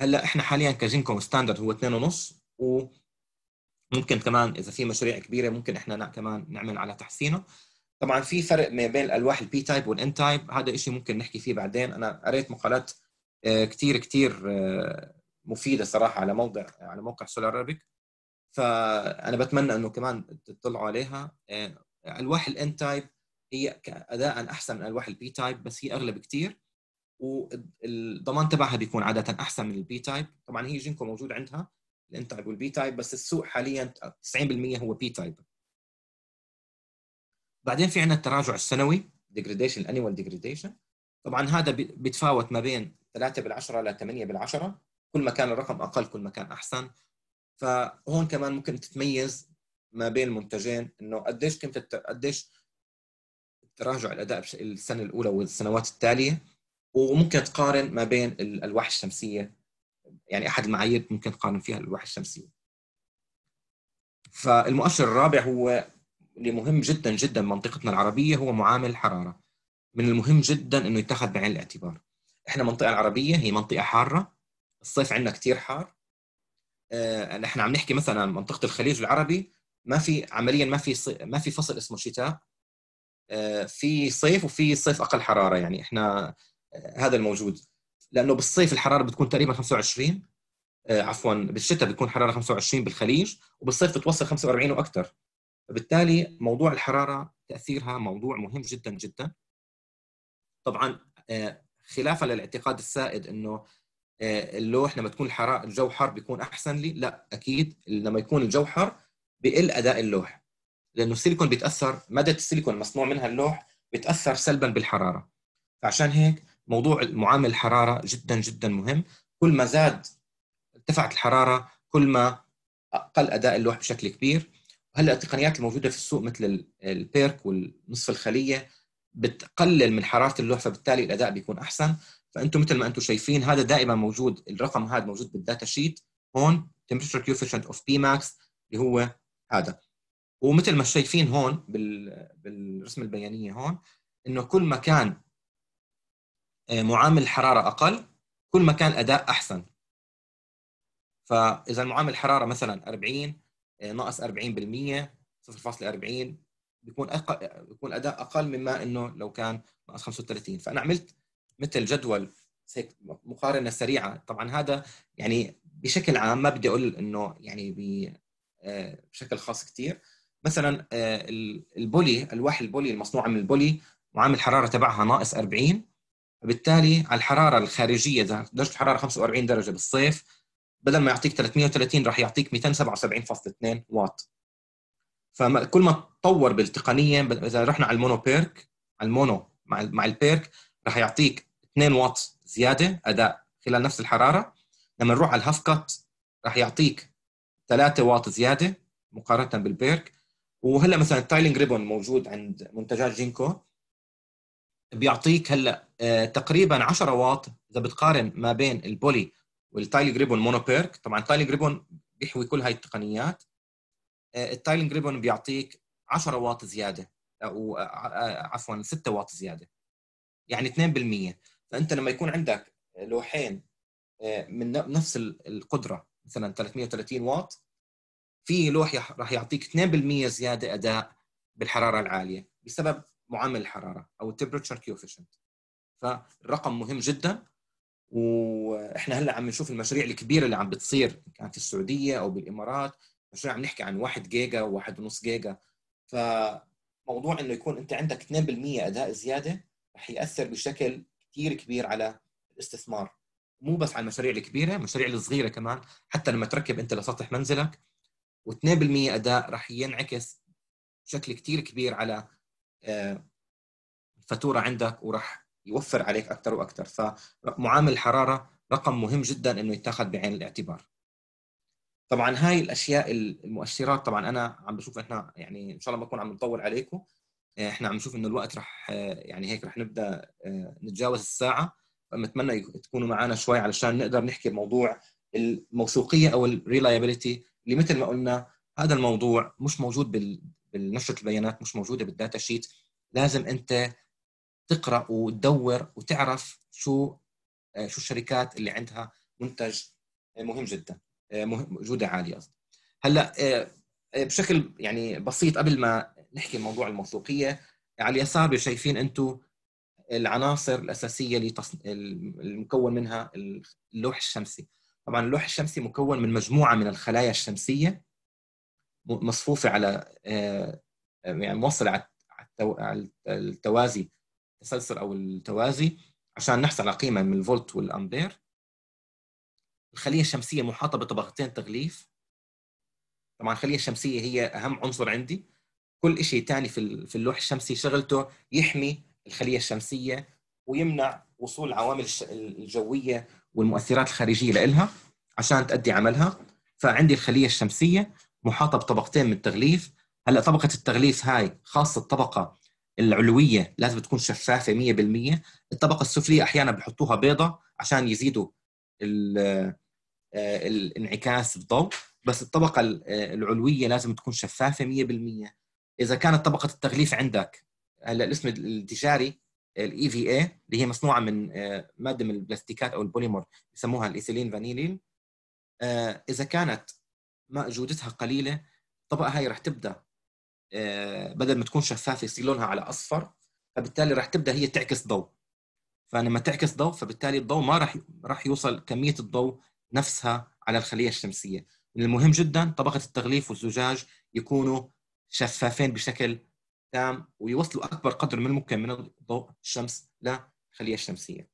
هلأ إحنا حاليا كجينكو standard هو 2.5 وممكن كمان إذا في مشاريع كبيرة ممكن إحنا كمان نعمل على تحسينه. طبعا في فرق ما بين الألواح ال P-type وال N-type هذا شيء ممكن نحكي فيه بعدين. أنا قريت مقالات كثير كثير مفيدة صراحة على موضع على موقع سولار ارابيك فأنا بتمنى إنه كمان تطلعوا عليها. آه، ألواح ال N-type هي اداء أحسن من ألواح ال P-type بس هي اغلى بكثير والضمان تبعها بيكون عادة أحسن من ال P-type طبعا هي جينكو موجود عندها ال N-type وال P-type بس السوق حاليا 90% هو P-type بعدين في عندنا التراجع السنوي degradation ال annual degradation طبعا هذا بيتفاوت ما بين 3 بالعشرة ل 8 بالعشرة. كل ما كان الرقم أقل كل ما كان أحسن. فهون كمان ممكن تتميز ما بين المنتجين إنه قديش قيمه قديش تراجع الأداء السنة الأولى والسنوات التالية. وممكن تقارن ما بين الالواح الشمسية يعني أحد المعايير ممكن تقارن فيها الالواح الشمسية. فالمؤشر الرابع هو اللي مهم جدا جدا منطقتنا العربية هو معامل الحراره من المهم جدا إنه يتخذ بعين الاعتبار. إحنا المنطقة العربية هي منطقة حارة. الصيف عندنا كثير حار. آه، نحن عم نحكي مثلا منطقة الخليج العربي. ما في عمليا ما في ما في فصل اسمه شتاء. آه، في صيف وفي صيف أقل حرارة. يعني إحنا هذا الموجود. لأنه بالصيف الحرارة بتكون تقريبا 25 عفوا بالشتاء بتكون حرارة 25 بالخليج وبالصيف بتوصل 45 وأكثر فبالتالي موضوع الحرارة تأثيرها موضوع مهم جدا جدا. طبعا خلافا للاعتقاد السائد إنه آه، اللوح لما تكون الحراره الجو حار بيكون أحسن لي. لا أكيد لما يكون الجو حار بقل أداء اللوح. لأنه السيليكون بيتأثر مادة السيليكون المصنوع منها اللوح بيتاثر سلبا بالحرارة. فعشان هيك موضوع معامل الحرارة جدا جدا مهم. كل ما زاد ارتفعت الحرارة كل ما أقل أداء اللوح بشكل كبير. وهلا التقنيات الموجودة في السوق مثل البيرك والنصف الخلية بتقلل من حرارة اللوح فبالتالي الأداء بيكون أحسن؟ فأنتم مثل ما أنتم شايفين هذا دائما موجود الرقم هذا موجود بال data sheet. هون temperature coefficient of Pmax اللي هو هذا. ومثل ما شايفين هون بالرسم البيانية هون إنه كل ما كان معامل الحراره أقل كل ما كان أداء أحسن. فإذا المعامل الحراره مثلا 40 آه، ناقص 40% 0.40 بيكون أقل بيكون أداء أقل مما إنه لو كان ناقص 35 فأنا عملت مثل جدول هيك مقارنة سريعة. طبعا هذا يعني بشكل عام ما بدي أقول إنه يعني آه، بشكل خاص كثير مثلا آه، البولي الواح البولي المصنوعة من البولي معامل الحراره تبعها ناقص 40 فبالتالي على الحرارة الخارجية إذا درجة الحرارة 45 درجة بالصيف بدل ما يعطيك 330 راح يعطيك 277.2 واط. فكل ما تطور بالتقنية إذا رحنا على ال mono PERC على ال mono مع مع ال PERC راح يعطيك 2 واط زيادة أداء خلال نفس الحرارة. لما نروح على ال half cut راح يعطيك 3 واط زيادة مقارنة بال PERC. وهلا مثلا ال tiling ribbon موجود عند منتجات جينكو. بيعطيك هلا آه، تقريبا 10 واط إذا بتقارن ما بين ال poly وال tiling ribbon mono PERC. طبعا ال tiling ribbon بيحوي كل هاي التقنيات. آه، ال tiling ribbon بيعطيك 10 واط زيادة أو عفوا 6 واط زيادة. يعني 2% فأنت لما يكون عندك لوحين من نفس القدرة مثلا 330 واط في لوح راح يعطيك 2% زيادة أداء بالحرارة العالية. بسبب معامل الحرارة أو ال temperature coefficient فالرقم مهم جدا وإحنا هلأ عم نشوف المشاريع الكبيرة اللي عم بتصير كانت في السعودية أو بالإمارات مشاريع عم نحكي عن 1 جيجا و1.5 جيجا. فموضوع إنه يكون أنت عندك 2% أداء زيادة رح يأثر بشكل كثير كبير على الاستثمار. مو بس على المشاريع الكبيرة المشاريع الصغيرة كمان. حتى لما تركب أنت لسطح منزلك و2% أداء راح ينعكس بشكل كثير كبير على الفاتوره عندك وراح يوفر عليك أكثر وأكثر فمعامل الحراره رقم مهم جدا إنه يتاخذ بعين الاعتبار. طبعا هاي الأشياء المؤشرات طبعا أنا عم بشوف إحنا يعني إن شاء الله ما بكون عم نطول عليكم. إحنا عم نشوف إنه الوقت رح يعني هيك رح نبدأ نتجاوز الساعة. فبتمنى تكونوا معنا شوي علشان نقدر نحكي الموضوع الموثوقية أو الريلايبيليتي اللي مثل ما قلنا هذا الموضوع مش موجود بالنشره البيانات مش موجودة بال data sheet لازم أنت تقرأ وتدور وتعرف شو آه، شو الشركات اللي عندها منتج مهم جدا آه، مهم جوده عالية قصدي. هلأ آه، بشكل يعني بسيط قبل ما نحكي موضوع الموثوقية على اليسار شايفين أنتم العناصر الأساسية اللي المكون منها اللوح الشمسي. طبعا اللوح الشمسي مكون من مجموعة من الخلايا الشمسية. مصفوفة على آه، يعني موصلة على التوازي التسلسل أو التوازي عشان نحصل على قيمة من الفولت والأمبير. الخلية الشمسية محاطة بطبقتين تغليف. طبعا الخلية الشمسية هي أهم عنصر عندي. كل شيء ثاني في في اللوح الشمسي شغلته يحمي الخلية الشمسية ويمنع وصول العوامل الجوية والمؤثرات الخارجية لها عشان تؤدي عملها. فعندي الخلية الشمسية محاطة بطبقتين من التغليف. هلأ طبقة التغليف هاي خاصة الطبقة العلوية لازم تكون شفافة 100% الطبقة السفلية أحيانا بحطوها بيضة عشان يزيدوا آه، الانعكاس الضوء بس الطبقة العلوية لازم تكون شفافة 100% إذا كانت طبقة التغليف عندك هلأ الاسم التجاري الاي في اي اللي هي مصنوعة من آه، مادة من البلاستيكات أو البوليمر بسموها الإيثيلين فانيلين. آه، إذا كانت ما جودتها قليلة الطبقه هاي راح تبدأ آه، بدل ما تكون شفافة يصير لونها على أصفر فبالتالي راح تبدأ هي تعكس ضوء. فلما تعكس ضوء فبالتالي الضوء ما راح راح يوصل كمية الضوء نفسها على الخلية الشمسية. من المهم جدا طبقة التغليف والزجاج يكونوا شفافين بشكل تام ويوصلوا أكبر قدر من الممكن من الضوء الشمس للخليه الشمسية.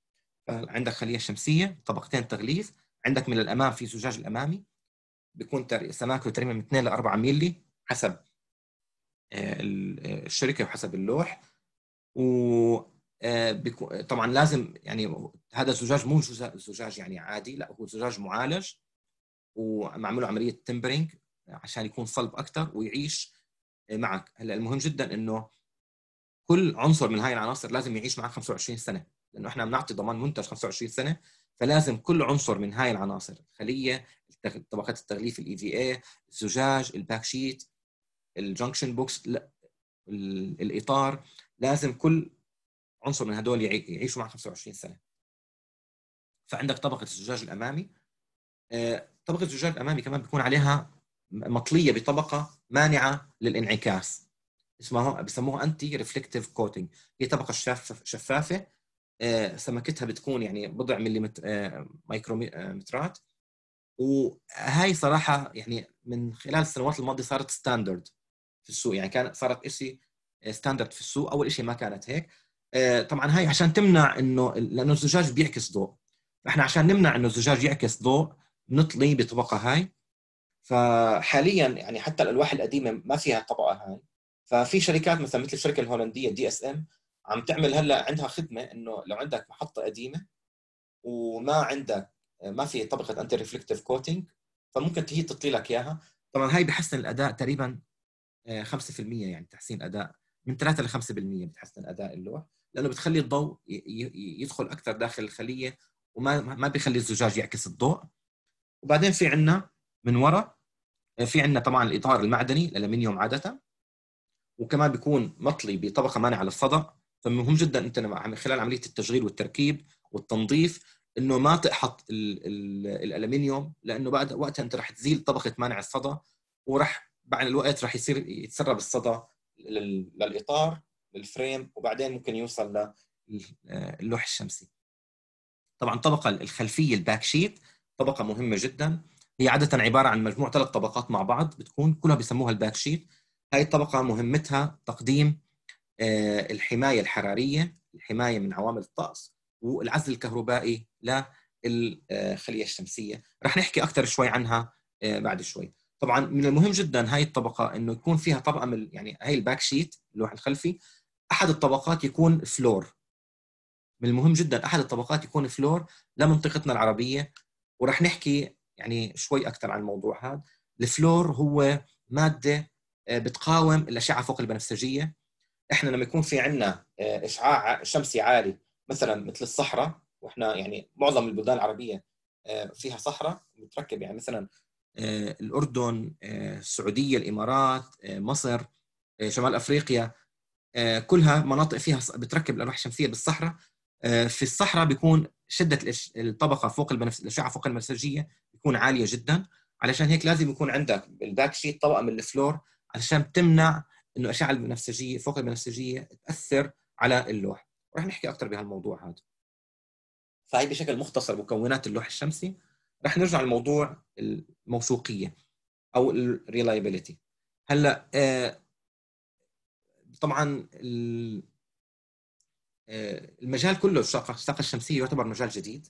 فعندك خلية شمسية طبقتين تغليف عندك من الأمام في زجاج الأمامي بيكون سماكه تقريبا من 2 ل 4 مللي حسب آه، الشركة وحسب اللوح. و آه، طبعا لازم يعني هذا الزجاج مو زجاج يعني عادي لا هو زجاج معالج. ومعمول عملية تمبرينج عشان يكون صلب أكثر ويعيش معك. هلأ المهم جدا إنه كل عنصر من هاي العناصر لازم يعيش معك 25 سنة لأنه إحنا بنعطي ضمان منتج 25 سنة فلازم كل عنصر من هاي العناصر الخلية طبقات التغليف الاي في اي الزجاج ال back sheet ال junction box الإطار لازم كل عنصر من هدول يعيشوا معك 25 سنة. فعندك طبقة الزجاج الأمامي. آه، طبقة الزجاج الأمامي كمان بيكون عليها مطلية بطبقة مانعة للانعكاس. اسمها بسموها anti-reflective coating هي طبقة شفافة سمكتها بتكون يعني بضع مليمتر آه، مايكرومترات وهاي صراحة يعني من خلال السنوات الماضية صارت standard في السوق. يعني كانت صارت شيء standard في السوق. أول شيء ما كانت هيك. آه، طبعا هاي عشان تمنع إنه لأنه الزجاج بيعكس ضوء. فاحنا عشان نمنع إنه الزجاج يعكس ضوء نطلي بطبقة هاي. فحاليا يعني حتى الألواح القديمة ما فيها الطبقه هاي. ففي شركات مثلا مثل الشركة الهولندية DSM عم تعمل هلأ عندها خدمة إنه لو عندك محطة قديمة وما عندك ما في طبقة anti-reflective coating فممكن هي تطلي لك إياها. طبعا هاي بحسن الأداء تقريبا 5% يعني تحسين اداء من 3 ل 5% بتحسن اداء اللوح لأنه بتخلي الضوء يدخل أكثر داخل الخلية وما ما بيخلي الزجاج يعكس الضوء. وبعدين في عندنا من وراء في عندنا طبعا الإطار المعدني الالمنيوم عادة وكمان بيكون مطلي بطبقة مانعة للصدى فمهم جدا أنت من خلال عملية التشغيل والتركيب والتنظيف إنه ما تحط الألمنيوم لأنه بعد وقتها أنت رح تزيل طبقة مانع الصدى وراح بعد الوقت رح يصير يتسرب الصدى للإطار للفريم وبعدين ممكن يوصل للوح الشمسي. طبعا الطبقه الخلفية ال back sheet طبقة مهمة جدا. هي عادة عبارة عن مجموع ثلاث طبقات مع بعض بتكون كلها بيسموها ال back sheet. هاي الطبقة مهمتها تقديم الحماية الحرارية الحماية من عوامل الطقس والعزل الكهربائي للخليه الشمسية. رح نحكي أكثر شوي عنها آه، بعد شوي. طبعا من المهم جدا هاي الطبقة إنه يكون فيها طبقة من يعني هاي ال back sheet اللوح الخلفي أحد الطبقات يكون فلور من المهم جدا أحد الطبقات يكون فلور لمنطقتنا العربية. ورح نحكي يعني شوي أكثر عن الموضوع هذا. الفلور هو مادة آه، بتقاوم الأشعة فوق البنفسجية. إحنا لما يكون في عندنا آه، إشعاع شمسي عالي مثلا مثل الصحراء وإحنا يعني معظم البلدان العربية آه، فيها صحراء متركب يعني مثلا الأردن السعودية الإمارات مصر شمال أفريقيا كلها مناطق فيها بتركب الألواح الشمسية بالصحراء في الصحراء بيكون شدة الطبقة فوق البنفس... الأشعة فوق البنفسجيه بتكون عالية جدا علشان هيك لازم يكون عندك بال back sheet طبقة من الفلور علشان تمنع إنه الاشعه البنفسجية فوق البنفسجية تأثر على اللوح. رح نحكي أكثر بهالموضوع هذا. فهي بشكل مختصر مكونات اللوح الشمسي. رح نرجع لموضوع الموثوقية أو الريلايبيليتي هلأ آه، طبعا آه، المجال كله الطاقه الشمسية يعتبر مجال جديد.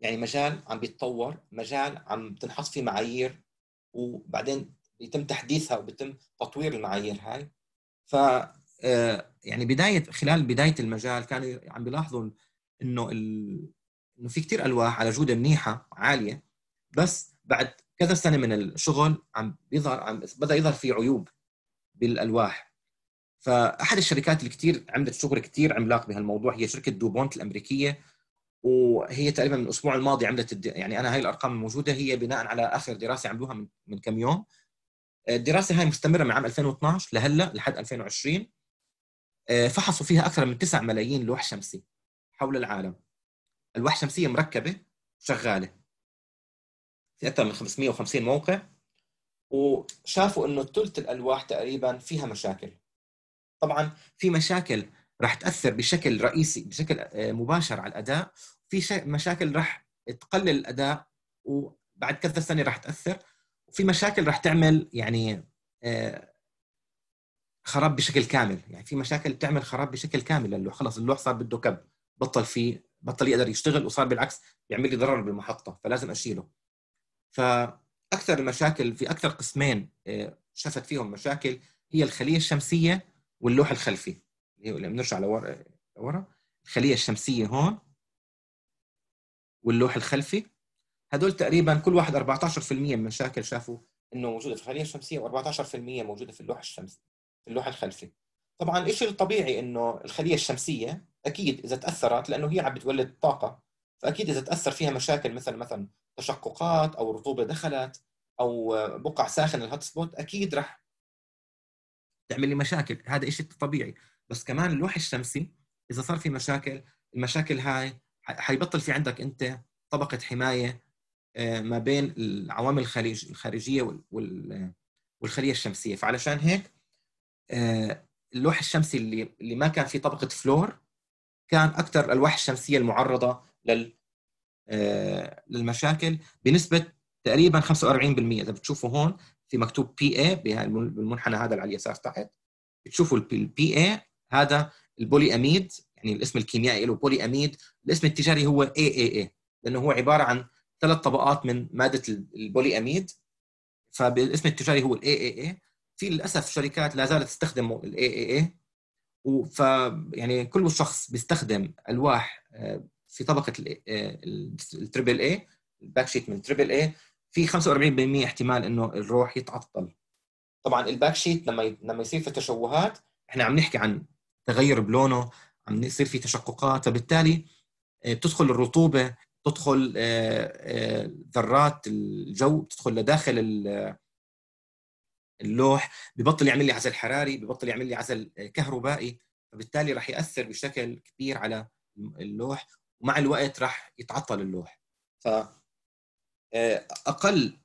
يعني مجال عم بيتطور مجال عم تنحط فيه معايير وبعدين بيتم تحديثها وبيتم تطوير المعايير هاي. ف آه، يعني بداية خلال بداية المجال كانوا عم بيلاحظوا إنه ال... إنه في كثير ألواح على جودة منيحة عالية بس بعد كذا سنة من الشغل عم بيظهر عم بدأ يظهر في عيوب بالألواح. فأحد الشركات اللي كثير عملت شغل كثير عملاق بهالموضوع هي شركة دوبونت الأمريكية وهي تقريبا من الأسبوع الماضي عملت الد... يعني أنا هاي الأرقام الموجوده هي بناء على آخر دراسة عملوها من, من كم يوم. الدراسة هاي مستمرة من عام 2012 لهلأ لحد 2020 آه، فحصوا فيها أكثر من 9 ملايين لوح شمسي حول العالم. الواح شمسية مركبة شغاله في أكثر من 550 موقع. وشافوا إنه ثلث الألواح تقريبا فيها مشاكل. طبعا في مشاكل راح تأثر بشكل رئيسي بشكل آه، مباشر على الأداء. في مشاكل راح تقلل الأداء وبعد كذا سنة راح تأثر. وفي مشاكل راح تعمل يعني آه، خراب بشكل كامل. يعني في مشاكل تعمل خراب بشكل كامل. لأنه خلص اللوح صار بده كب بطل فيه بطل يقدر يشتغل وصار بالعكس بيعمل لي ضرر بالمحطة فلازم أشيله. فأكثر المشاكل في أكثر قسمين آه، شفت فيهم مشاكل هي الخلية الشمسية واللوح الخلفي. اللي بنرجع لورا الخلية الشمسية هون واللوح الخلفي. هدول تقريبا كل واحد 14% من المشاكل شافوا إنه موجودة في الخلية الشمسية و14% موجودة في اللوح الشمسي في اللوح الخلفي. طبعا الشيء الطبيعي إنه الخلية الشمسية أكيد إذا تأثرت لأنه هي عم بتولد طاقة فأكيد إذا تأثر فيها مشاكل مثل مثلا تشققات أو رطوبة دخلت أو بقع ساخن ال hot spot أكيد راح تعمل لي مشاكل. هذا شيء طبيعي. بس كمان اللوح الشمسي إذا صار في مشاكل المشاكل هاي حيبطل في عندك أنت طبقة حماية ما بين العوامل الخارجية والخلية الشمسية. فعلشان هيك آه، اللوح الشمسي اللي اللي ما كان فيه طبقة فلور كان أكثر الألواح الشمسية المعرضة لل آه، للمشاكل بنسبة تقريبا 45% إذا بتشوفوا هون في مكتوب بي بالمنحنى هذا على اليسار تحت. بتشوفوا ال PA هذا ال polyamide يعني الاسم الكيميائي له polyamide الاسم التجاري هو AAA لأنه هو عبارة عن ثلاث طبقات من مادة ال polyamide فبالاسم التجاري هو ال AAA في للأسف شركات لا زالت تستخدم ال AAA ف يعني كل شخص بيستخدم ألواح آه، في طبقة ال triple A ال back sheet من triple A في 45% احتمال إنه اللوح يتعطل. طبعا ال back sheet لما. لما يصير في تشوهات إحنا عم نحكي عن تغير بلونه عم يصير في تشققات. فبالتالي آه، بتدخل الرطوبة تدخل آه، آه، ذرات الجو تدخل لداخل اللوح ببطل يعمل لي عزل حراري ببطل يعمل لي عزل كهربائي فبالتالي راح يأثر بشكل كبير على اللوح ومع الوقت راح يتعطل اللوح. ف أقل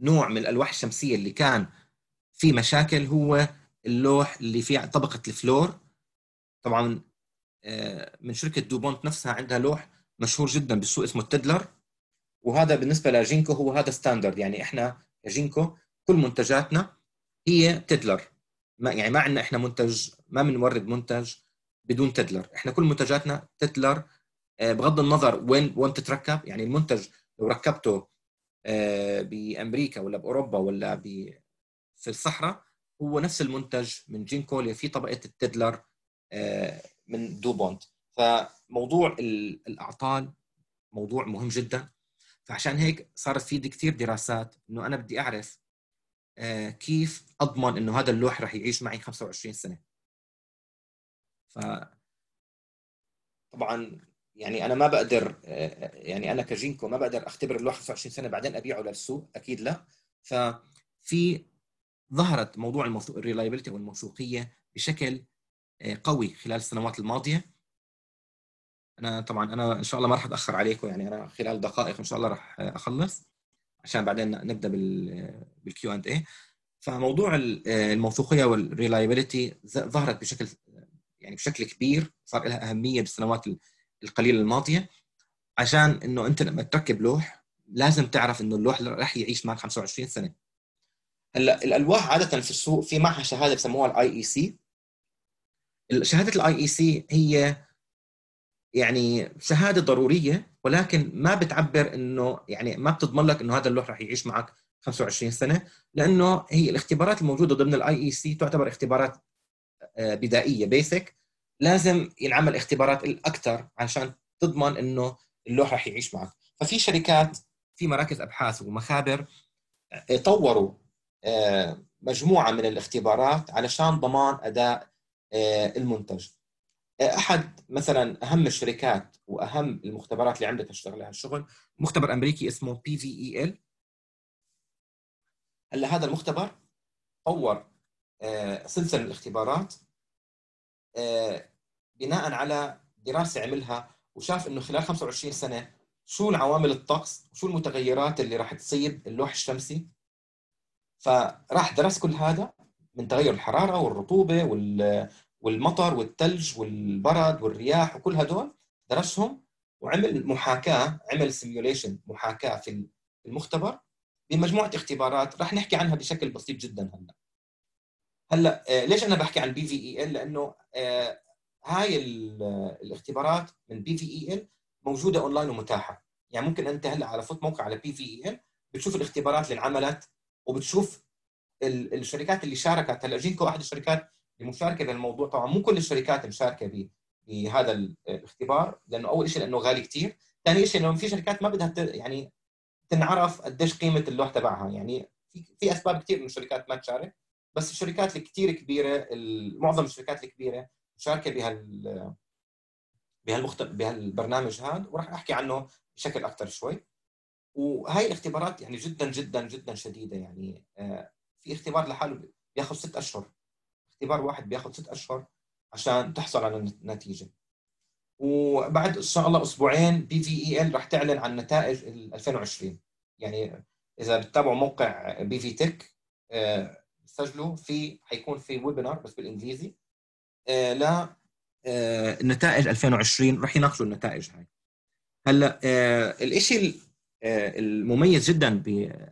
نوع من الألواح الشمسية اللي كان في مشاكل هو اللوح اللي فيه طبقة الفلور. طبعا آه، من شركة دوبونت نفسها عندها لوح مشهور جدا بالسوق اسمه ال Tedlar وهذا بالنسبة لجينكو هو هذا standard يعني إحنا جينكو كل منتجاتنا هي Tedlar ما يعني ما عندنا إحنا منتج ما بنورد منتج بدون Tedlar إحنا كل منتجاتنا Tedlar آه، بغض النظر وين وين تتركب. يعني المنتج لو ركبته آه، بأمريكا ولا بأوروبا ولا في الصحراء هو نفس المنتج من جينكو. اللي فيه طبقة التدلر من دوبونت فموضوع الأعطال موضوع مهم جدا. فعشان هيك صارت في كثير دراسات إنه أنا بدي أعرف آه، كيف أضمن إنه هذا اللوح رح يعيش معي 25 سنة. ف طبعا يعني أنا ما بقدر آه، يعني أنا كجينكو ما بقدر أختبر اللوح 25 سنة بعدين أبيعه للسوق أكيد لا. ففي ظهرت موضوع ال reliability أو الموثوقيه بشكل آه، قوي خلال السنوات الماضية. أنا طبعا أنا إن شاء الله ما راح أتأخر عليكم يعني أنا خلال دقائق إن شاء الله راح أخلص عشان بعدين نبدأ بال Q and A فموضوع آه، الموثوقية وال reliability ظهرت بشكل يعني بشكل كبير صار لها أهمية بالسنوات القليلة الماضية. عشان إنه أنت لما تركب لوح لازم تعرف إنه اللوح راح يعيش معك 25 سنة. هلأ الألواح عادة في السوق في معها شهادة بسموها الاي اي سي شهادة الاي اي سي هي يعني شهادة ضرورية ولكن ما بتعبر إنه يعني ما بتضمن لك إنه هذا اللوح راح يعيش معك 25 سنة لأنه هي الاختبارات الموجودة ضمن ال IEC تعتبر اختبارات آه، بدائية basic لازم ينعمل اختبارات الأكثر عشان تضمن إنه اللوح راح يعيش معك. ففي شركات في مراكز أبحاث ومخابر آه، طوروا آه، مجموعة من الاختبارات علشان ضمان أداء المنتج. أحد مثلا أهم الشركات وأهم المختبرات اللي عندها تشتغل على الشغل مختبر أمريكي اسمه بي في اي ال هلأ هذا المختبر طور آه، سلسلة من الاختبارات آه، بناء على دراسة عملها وشاف إنه خلال 25 سنة شو العوامل الطقس وشو المتغيرات اللي راح تصيب اللوح الشمسي. فراح درس كل هذا من تغير الحرارة والرطوبة وال والمطر والثلج والبرد والرياح وكل هدول درسهم وعمل محاكاة عمل simulation محاكاة في المختبر بمجموعة اختبارات. راح نحكي عنها بشكل بسيط جدا هلأ. هلأ آه، ليش أنا بحكي عن PVEL لأنه هاي الاختبارات من PVEL موجودة اونلاين ومتاحة. يعني ممكن أنت هلأ لو تفوت موقع على PVEL بتشوف الاختبارات اللي انعملت وبتشوف الشركات اللي شاركت. هلأ جينكو احد الشركات المشاركه بالموضوع طبعا مو كل الشركات مشاركة بهذا الاختبار لأنه أول شيء لأنه غالي كثير ثاني شيء انه في شركات ما بدها يعني تنعرف قديش قيمة اللوح تبعها. يعني في أسباب كثير من الشركات ما تشارك بس الشركات الكثير كبيرة معظم الشركات الكبيرة مشاركة بهال بهالمخت... بهالبرنامج هذا. وراح أحكي عنه بشكل أكثر شوي. وهي الاختبارات يعني جدا جدا جدا شديدة. يعني آه، في اختبار لحاله بياخذ ست أشهر. اختبار واحد بياخذ ست أشهر عشان تحصل على النتيجة. وبعد إن شاء الله أسبوعين PVEL راح تعلن عن نتائج 2020 يعني إذا بتتابعوا موقع PV Tech سجلوا في حيكون في webinar بس بالإنجليزي. آه، ل آه، النتائج 2020 راح يناقشوا النتائج هاي. هلأ آه، الشيء المميز جدا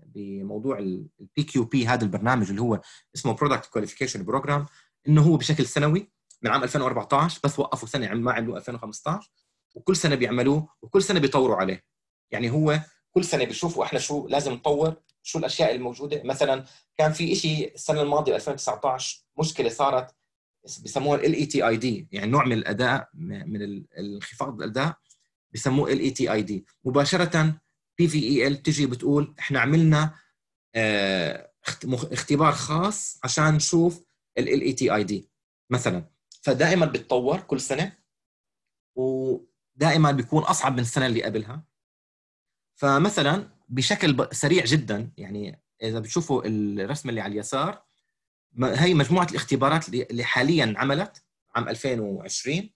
بموضوع ال PQP هذا البرنامج اللي هو اسمه Product Qualification Program إنه هو بشكل سنوي من عام 2014 بس وقفوا سنة ما عملوه 2015 وكل سنة بيعملوه وكل سنة بيطوروا عليه. يعني هو كل سنة بيشوفوا إحنا شو لازم نطور شو الأشياء الموجودة. مثلا كان في شيء السنة الماضية 2019 مشكلة صارت بسموها ال LeTID يعني نوع من الأداء من الانخفاض الأداء بسموه ال LeTID مباشرة PVEL تجي بتقول إحنا عملنا اختبار خاص عشان نشوف ال LeTID مثلا. فدائما بتطور كل سنة ودائما بيكون أصعب من السنة اللي قبلها. فمثلا بشكل سريع جدا يعني إذا بتشوفوا الرسمة اللي على اليسار هي مجموعة الاختبارات اللي حاليا عملت عام 2020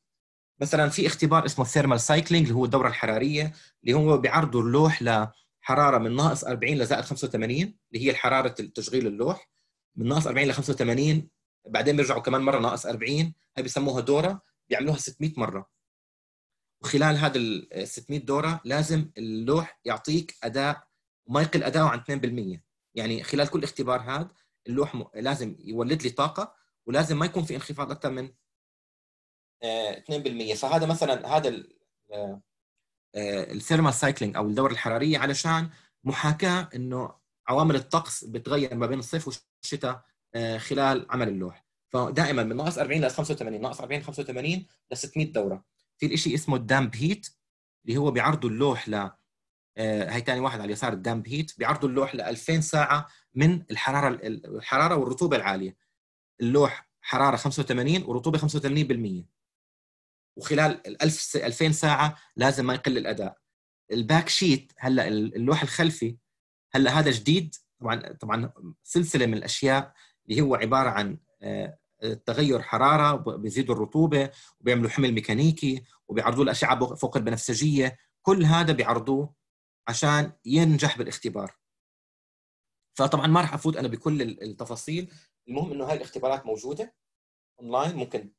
مثلا في اختبار اسمه ال thermal cycling اللي هو الدورة الحرارية اللي هو بيعرضوا اللوح لحرارة من ناقص 40 لزائد 85 اللي هي حراره تشغيل اللوح من ناقص 40 ل 85 بعدين بيرجعوا كمان مرة ناقص 40 هي بيسموها دورة بيعملوها 600 مرة وخلال هذا ال 600 دورة لازم اللوح يعطيك أداء وما يقل أداؤه عن 2% يعني خلال كل اختبار هذا اللوح. لازم يولد لي طاقة ولازم ما يكون في انخفاض أكثر من 2% آه، فهذا مثلا هذا ال thermal cycling أو الدورة الحرارية علشان محاكاة إنه عوامل الطقس بتغير ما بين الصيف والشتاء آه، خلال عمل اللوح. فدائما من ناقص 40 ل 85 ناقص 40 85 ل 600 دورة. في شيء اسمه ال damp heat اللي هو بيعرضوا اللوح ل آه، هي ثاني واحد على اليسار ال damp heat بيعرضوا اللوح ل 2000 ساعة من الحرارة الحرارة والرطوبة العالية. اللوح حرارة 85 ورطوبة 85% وخلال ال 1000 2000 ساعة لازم ما يقل الأداء. ال back sheet هلأ اللوح الخلفي هلأ هذا جديد. طبعا طبعا سلسلة من الأشياء اللي هو عبارة عن آه، تغير حرارة بيزيدوا الرطوبة وبيعملوا حمل ميكانيكي وبيعرضوا الاشعه فوق البنفسجية. كل هذا بيعرضوه عشان ينجح بالاختبار. فطبعا ما راح أفوت أنا بكل التفاصيل. المهم إنه هاي الاختبارات موجودة أونلاين ممكن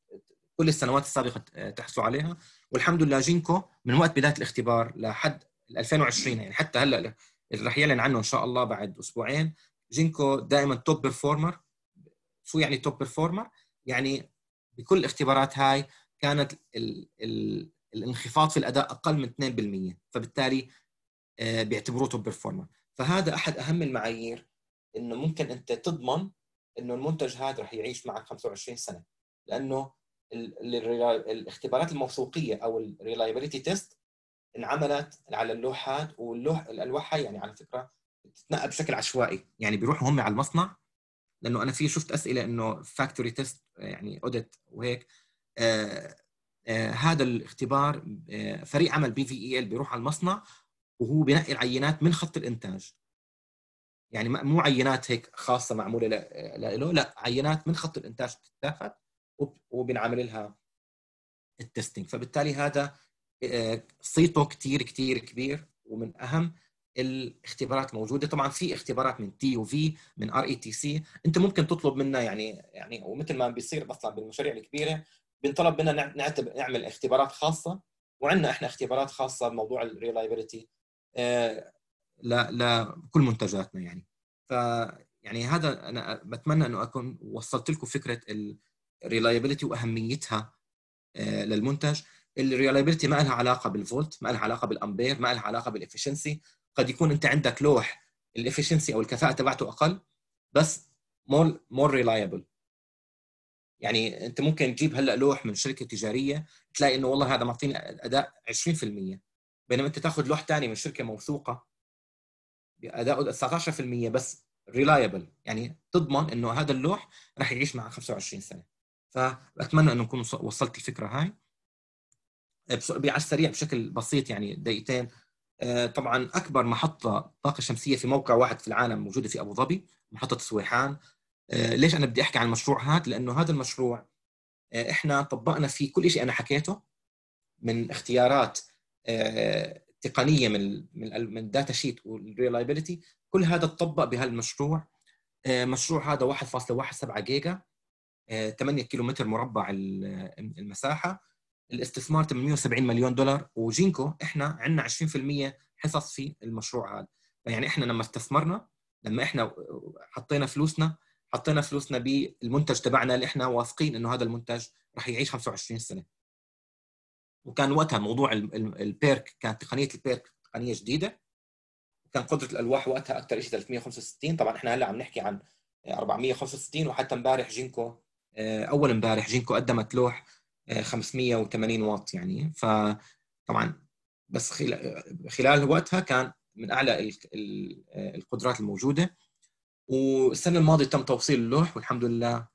كل السنوات السابقة تحصلوا عليها. والحمد لله جينكو من وقت بداية الاختبار لحد 2020 يعني حتى هلأ اللي رح يعلن عنه إن شاء الله بعد أسبوعين. جينكو دائما top performer شو يعني top performer يعني بكل الاختبارات هاي كانت ال ال الانخفاض في الأداء أقل من 2% فبالتالي آه، بيعتبروه top performer فهذا أحد أهم المعايير إنه ممكن أنت تضمن إنه المنتج هذا رح يعيش معك 25 سنة لأنه الاختبارات الموثوقية أو ال reliability test انعملت على اللوحات واللوح الألواح يعني على فكرة بتتنقى بشكل عشوائي. يعني بيروحوا هم على المصنع لأنه أنا في شفت أسئلة إنه factory test يعني audit وهيك آه آه هذا الاختبار آه فريق عمل PVEL بيروح على المصنع وهو بنقي العينات من خط الإنتاج. يعني مو عينات هيك خاصة معمولة له لا عينات من خط الإنتاج بتتاخذ وبنعمل لها ال testing. فبالتالي هذا آه، صيته كثير كثير كبير ومن أهم الاختبارات موجودة. طبعا في اختبارات من TÜV وفي من RETC أنت ممكن تطلب منا يعني يعني ومثل ما بيصير أصلا بالمشاريع الكبيرة بنطلب منا نعمل اختبارات خاصة. وعندنا إحنا اختبارات خاصة بموضوع ال reliability آه، لكل منتجاتنا يعني. ف يعني هذا أنا بتمنى إنه أكون وصلت لكم فكرة ال reliability وأهميتها آه، للمنتج. ال reliability ما لها علاقة بالفولت ما لها علاقة بالأمبير ما لها علاقة بال efficiency قد يكون أنت عندك لوح ال efficiency أو الكفاءة تبعته أقل بس more more reliable يعني أنت ممكن تجيب هلأ لوح من شركة تجارية تلاقي إنه والله هذا معطيني أداء 20% بينما أنت تاخذ لوح ثاني من شركة موثوقة باداء 19% بس reliable يعني تضمن إنه هذا اللوح راح يعيش معك 25 سنة. فأتمنى انه نكون وصلت الفكرة هاي. على السريع بشكل بسيط يعني دقيقتين. آه، طبعا أكبر محطة طاقة شمسية في موقع واحد في العالم موجودة في أبو ظبي محطة السويحان آه، ليش أنا بدي أحكي عن المشروع هذا؟ لأنه هذا المشروع آه، إحنا طبقنا فيه كل شيء أنا حكيته من اختيارات تقنية من من من ال data sheet وال reliability كل هذا تطبق بهالمشروع. مشروع هذا 1.17 جيجا. 8 كيلومتر مربع المساحة. الاستثمار 870 مليون دولار. وجينكو إحنا عندنا 20% حصص في المشروع هذا. فيعني إحنا لما استثمرنا لما إحنا حطينا فلوسنا حطينا فلوسنا بالمنتج تبعنا اللي إحنا واثقين إنه هذا المنتج رح يعيش 25 سنة. وكان وقتها موضوع البيرك كانت تقنية البيرك تقنية جديدة. كان قدرة الألواح وقتها أكثر شيء 365 طبعا إحنا هلأ عم نحكي عن 465 وحتى إمبارح جينكو أول امبارح جينكو قدمت لوح 580 واط يعني. فطبعا بس خلال وقتها كان من أعلى القدرات الموجودة. والسنة الماضية تم توصيل اللوح والحمد لله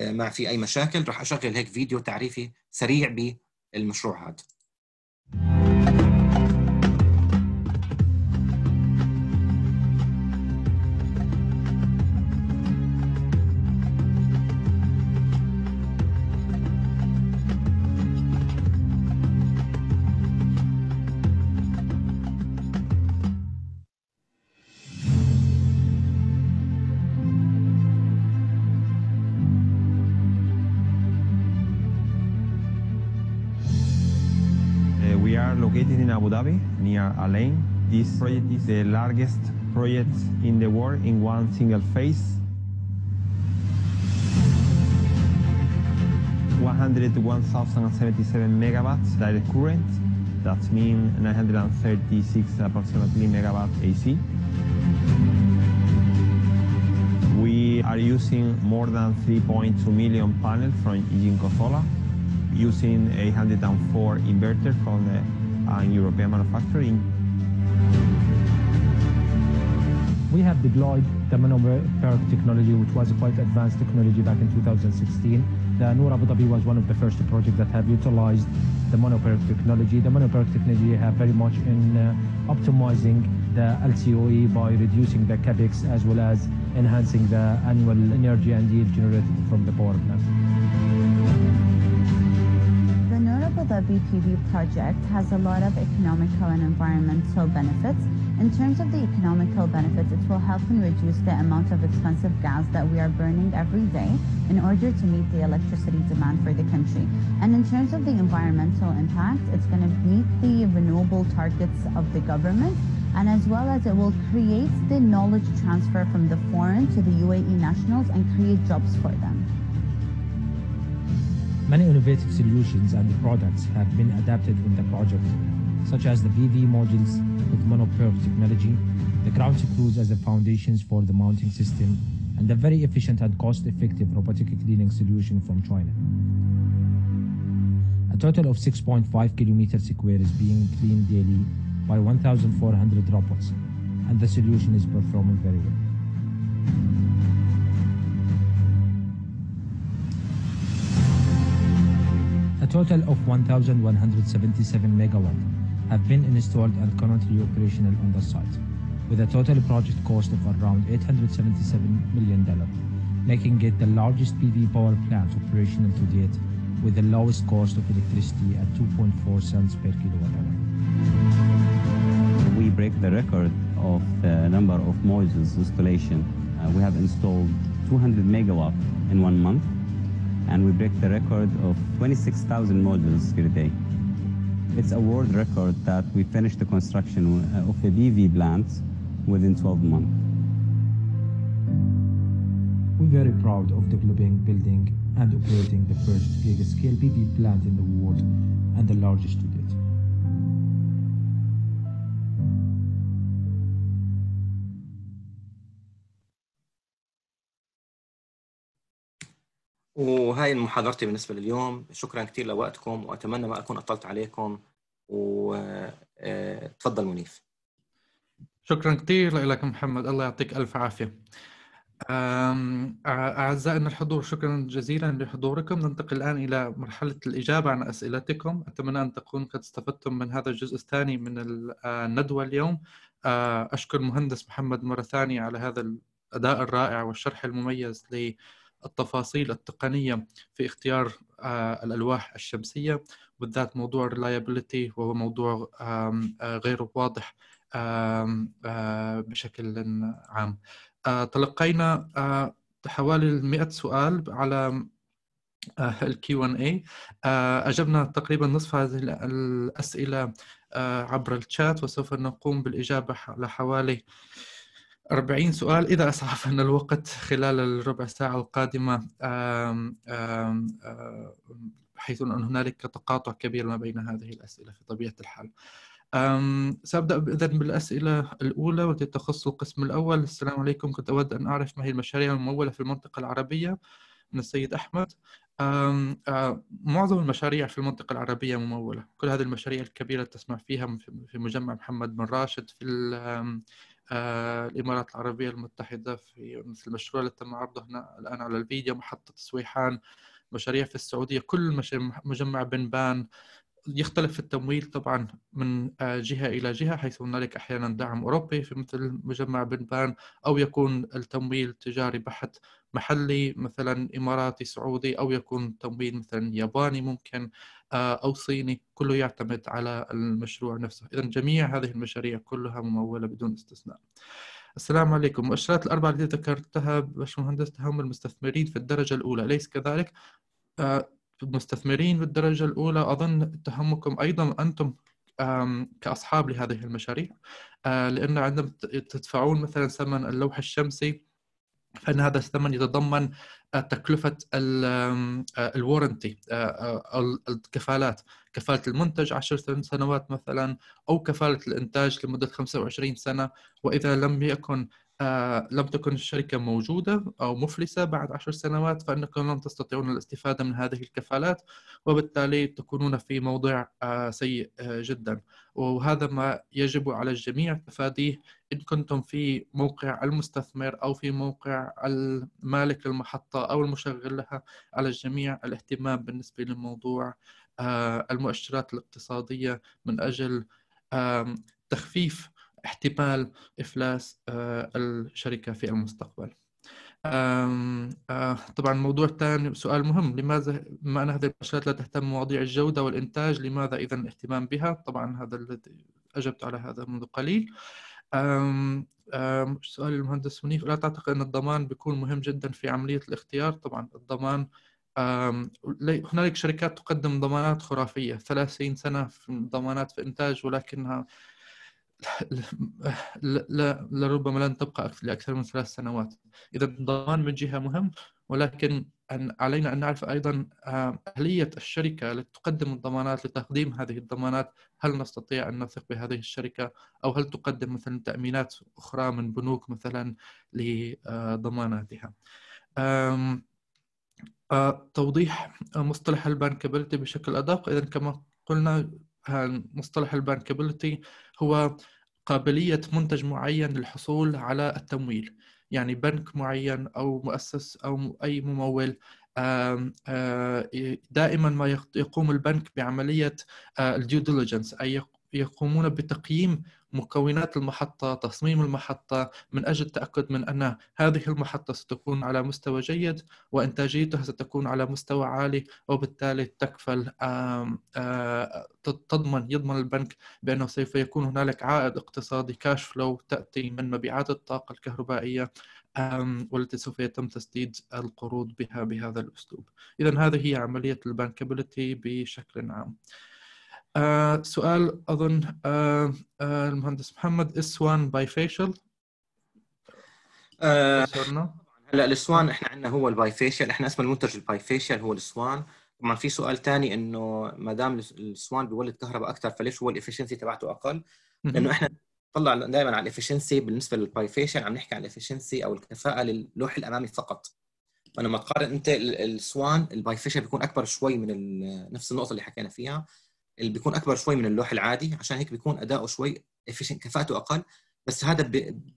ما في أي مشاكل. راح أشغل هيك فيديو تعريفي سريع بالمشروع هذا. Dhabi, near Alain. This project is the largest project in the world in one single phase. 101,077 megawatts direct current. That means 936 approximately megawatt AC. We are using more than 3.2 million panels from Jinko Solar, using 804 inverters from the in European manufacturing. We have deployed the mono-PERC technology, which was a quite advanced technology back in 2016. The Noor Abu Dhabi was one of the first projects that have utilized the mono-PERC technology. The mono-PERC technology have very much in uh, optimizing the LCOE by reducing the capex as well as enhancing the annual energy and yield generated from the power plant. The BPV project has a lot of economical and environmental benefits. In terms of the economical benefits, it will help in reduce the amount of expensive gas that we are burning every day in order to meet the electricity demand for the country. And in terms of the environmental impact, it's going to meet the renewable targets of the government and as well as it will create the knowledge transfer from the foreign to the UAE nationals and create jobs for them. Many innovative solutions and products have been adapted in the project, such as the PV modules with mono-PERC technology, the ground screws as the foundations for the mounting system, and the very efficient and cost-effective robotic cleaning solution from China. A total of 6.5 kilometers square is being cleaned daily by 1,400 robots, and the solution is performing very well. Total of 1,177 megawatt have been installed and currently operational on the site, with a total project cost of around $877 million, making it the largest PV power plant operational to date with the lowest cost of electricity at 2.4 cents per kilowatt hour. We break the record of the number of modules installation. Uh, we have installed 200 megawatt in one month and we break the record of 26,000 modules per day. It's a world record that we finished the construction uh, of a PV plant within 12 months. We're very proud of developing, building, and operating the first giga-scale PV plant in the world and the largest وهاي محاضرتي بالنسبة لليوم. شكرا كثير لوقتكم وأتمنى ما أكون أطلت عليكم وتفضل منيف. شكرا كثير لك محمد الله يعطيك ألف عافية. أعزائنا الحضور شكرا جزيلا لحضوركم. ننتقل الآن إلى مرحلة الإجابة عن أسئلتكم. أتمنى أن تكونوا قد استفدتم من هذا الجزء الثاني من الندوة اليوم. أشكر المهندس محمد مرة ثانية على هذا الأداء الرائع والشرح المميز التفاصيل التقنية في اختيار آه، الألواح الشمسية بالذات موضوع reliability وهو موضوع آه، غير واضح آه، بشكل عام. تلقينا حوالي 100 سؤال على الكيو إن اي أجبنا تقريبا نصف هذه الأسئلة عبر الشات وسوف نقوم بالإجابة لحوالي 40 سؤال إذا أسعفنا الوقت خلال الربع ساعة القادمة حيث أن هنالك تقاطع كبير ما بين هذه الأسئلة في طبيعة الحال. سأبدأ إذن بالأسئلة الأولى والتي تخص القسم الأول. السلام عليكم. كنت أود أن أعرف ما هي المشاريع الممولة في المنطقة العربية من السيد أحمد. معظم المشاريع في المنطقة العربية ممولة. كل هذه المشاريع الكبيرة تسمع فيها في مجمع محمد بن راشد في آه، الإمارات العربية المتحدة في مثل المشروع اللي تم عرضه هنا الآن على الفيديو محطة سويحان مشاريع في السعودية كل مجمع بنبان يختلف التمويل طبعا من آه، جهة إلى جهة حيث هنالك أحيانا دعم أوروبي في مثل مجمع بنبان أو يكون التمويل تجاري بحت محلي مثلا إماراتي سعودي أو يكون تمويل مثلا ياباني ممكن. أو صيني كله يعتمد على المشروع نفسه. إذا جميع هذه المشاريع كلها ممولة بدون استثناء. السلام عليكم. مؤشرات الأربعة التي ذكرتها باشمهندس تهم المستثمرين في الدرجة الأولى. أليس كذلك؟ آه، المستثمرين بالدرجة الأولى. أظن تهمكم أيضا أنتم كأصحاب لهذه المشاريع. آه، لأن عندما تدفعون مثلا ثمن اللوح الشمسي فإن هذا الثمن يتضمن تكلفة الورنتي الكفالات. كفالة المنتج 10 سنوات مثلا أو كفالة الإنتاج لمدة 25 سنة. وإذا لم يكن آه، لم تكن الشركة موجودة أو مفلسة بعد عشر سنوات فإنكم لن تستطيعون الاستفادة من هذه الكفالات وبالتالي تكونون في موضع آه، سيء آه، جدا. وهذا ما يجب على الجميع تفاديه إن كنتم في موقع المستثمر أو في موقع المالك للمحطة أو المشغل لها. على الجميع الاهتمام بالنسبة للموضوع المؤشرات الاقتصادية من أجل تخفيف احتمال إفلاس آه، الشركة في المستقبل. آه، طبعا موضوع ثاني سؤال مهم. لماذا بما أن هذه المؤشرات لا تهتم بمواضيع الجودة والإنتاج؟ لماذا إذا الاهتمام بها؟ طبعا هذا الذي أجبت على هذا منذ قليل. سؤال المهندس منيف. لا تعتقد أن الضمان بيكون مهم جدا في عملية الاختيار؟ طبعا الضمان هنالك شركات تقدم ضمانات خرافية 30 سنة في ضمانات في إنتاج ولكنها لربما لن تبقى لأكثر من ثلاث سنوات. إذا الضمان من جهة مهم ولكن أن علينا أن نعرف أيضا آه، أهلية الشركة لتقدم الضمانات لتقديم هذه الضمانات. هل نستطيع أن نثق بهذه الشركة؟ أو هل تقدم مثلا تأمينات أخرى من بنوك مثلا لضماناتها؟ آه، توضيح مصطلح ال bankability بشكل أدق. إذا كما قلنا مصطلح ال bankability هو قابلية منتج معين للحصول على التمويل يعني بنك معين أو مؤسس أو أي ممول. دائما ما يقوم البنك بعملية ال due diligence أي يقومون بتقييم مكونات المحطة تصميم المحطة من أجل التأكد من أن هذه المحطة ستكون على مستوى جيد وإنتاجيتها ستكون على مستوى عالي وبالتالي تكفل تضمن يضمن البنك بأنه سوف يكون هنالك عائد اقتصادي cash flow تأتي من مبيعات الطاقة الكهربائية والتي سوف يتم تسديد القروض بها بهذا الأسلوب. إذا هذه هي عملية ال bankability بشكل عام. آه سؤال أظن آه آه المهندس محمد ال Swan bifacial هلا ال Swan إحنا عندنا هو ال bifacial إحنا اسم المنتج ال bifacial هو ال Swan طبعا في سؤال ثاني إنه ما دام ال Swan بيولد كهرباء أكثر فليش هو ال efficiency تبعته أقل؟ لأنه إحنا نطلع دائما على ال efficiency بالنسبة لل bifacial عم نحكي عن ال efficiency أو الكفاءة للوح الأمامي فقط. فلما تقارن أنت ال Swan ال bifacial بيكون أكبر شوي من نفس النقطة اللي حكينا فيها. اللي بيكون أكبر شوي من اللوح العادي عشان هيك بيكون أداؤه شوي كفاءته أقل بس هذا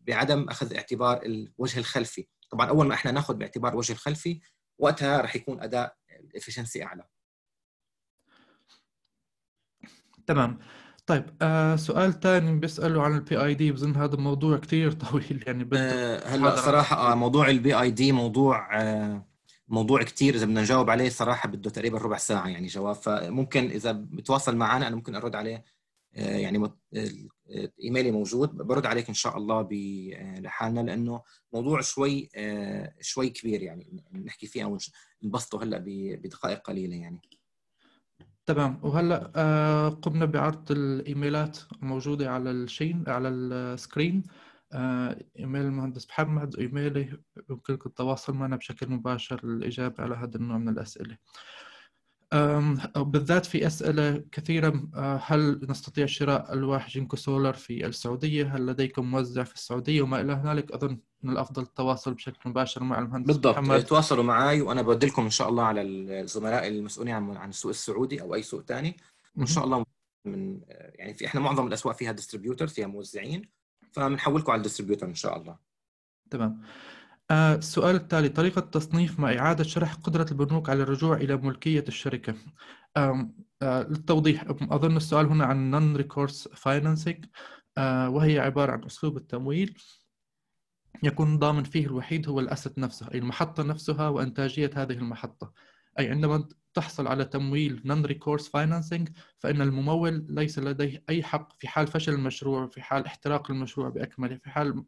بعدم أخذ اعتبار الوجه الخلفي. طبعا أول ما إحنا ناخذ باعتبار الوجه الخلفي وقتها راح يكون أداء ال efficiency أعلى. تمام. طيب آه سؤال ثاني بيسألوا عن ال PID بظن هذا موضوع كثير طويل يعني آه هلأ صراحة آه موضوع ال PID موضوع آه موضوع كتير إذا بدنا نجاوب عليه صراحة بده تقريبا ربع ساعة يعني جواب. فممكن إذا بتواصل معنا أنا ممكن أرد عليه آه، يعني ايميلي موجود. برد عليك إن شاء الله آه، لحالنا لأنه موضوع شوي آه، شوي كبير يعني نحكي فيه أو نبسطه هلأ بدقائق قليلة يعني. تمام. وهلأ قمنا بعرض الإيميلات موجوده على الشين على السكرين. إيميل المهندس محمد وإيميلي يمكنكم التواصل معنا بشكل مباشر للإجابة على هذا النوع من الأسئلة بالذات في أسئلة كثيرة آه، هل نستطيع شراء ألواح جينكو سولار في السعودية؟ هل لديكم موزع في السعودية وما إلى هنالك؟ أظن من الأفضل التواصل بشكل مباشر مع المهندس بالضبط محمد. تواصلوا معي وأنا بدلكم إن شاء الله على الزملاء المسؤولين عن عن السوق السعودي أو أي سوق ثاني وإن شاء الله من يعني في إحنا معظم الأسواق فيها distributor فيها موزعين فبنحولكم على ال distributor إن شاء الله. تمام. آه، السؤال التالي طريقة تصنيف مع إعادة شرح قدرة البنوك على الرجوع إلى ملكية الشركة. آم، آه، للتوضيح أظن السؤال هنا عن non recourse financing آه، وهي عبارة عن أسلوب التمويل يكون ضامن فيه الوحيد هو الأسد نفسه أي المحطة نفسها وإنتاجية هذه المحطة. أي عندما تحصل على تمويل non recourse financing فإن الممول ليس لديه أي حق في حال فشل المشروع في حال احتراق المشروع بأكمله في حال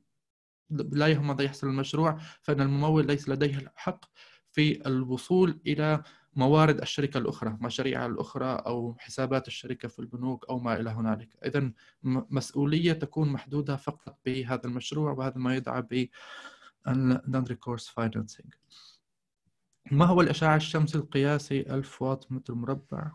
لا يهم ماذا يحصل المشروع فإن الممول ليس لديه الحق في الوصول إلى موارد الشركة الأخرى مشاريعها الأخرى أو حسابات الشركة في البنوك أو ما إلى هنالك. إذا مسؤولية تكون محدودة فقط بهذا المشروع وهذا ما يدعى ب non recourse financing. ما هو الإشعاع الشمسي القياسي 1000 واط متر مربع؟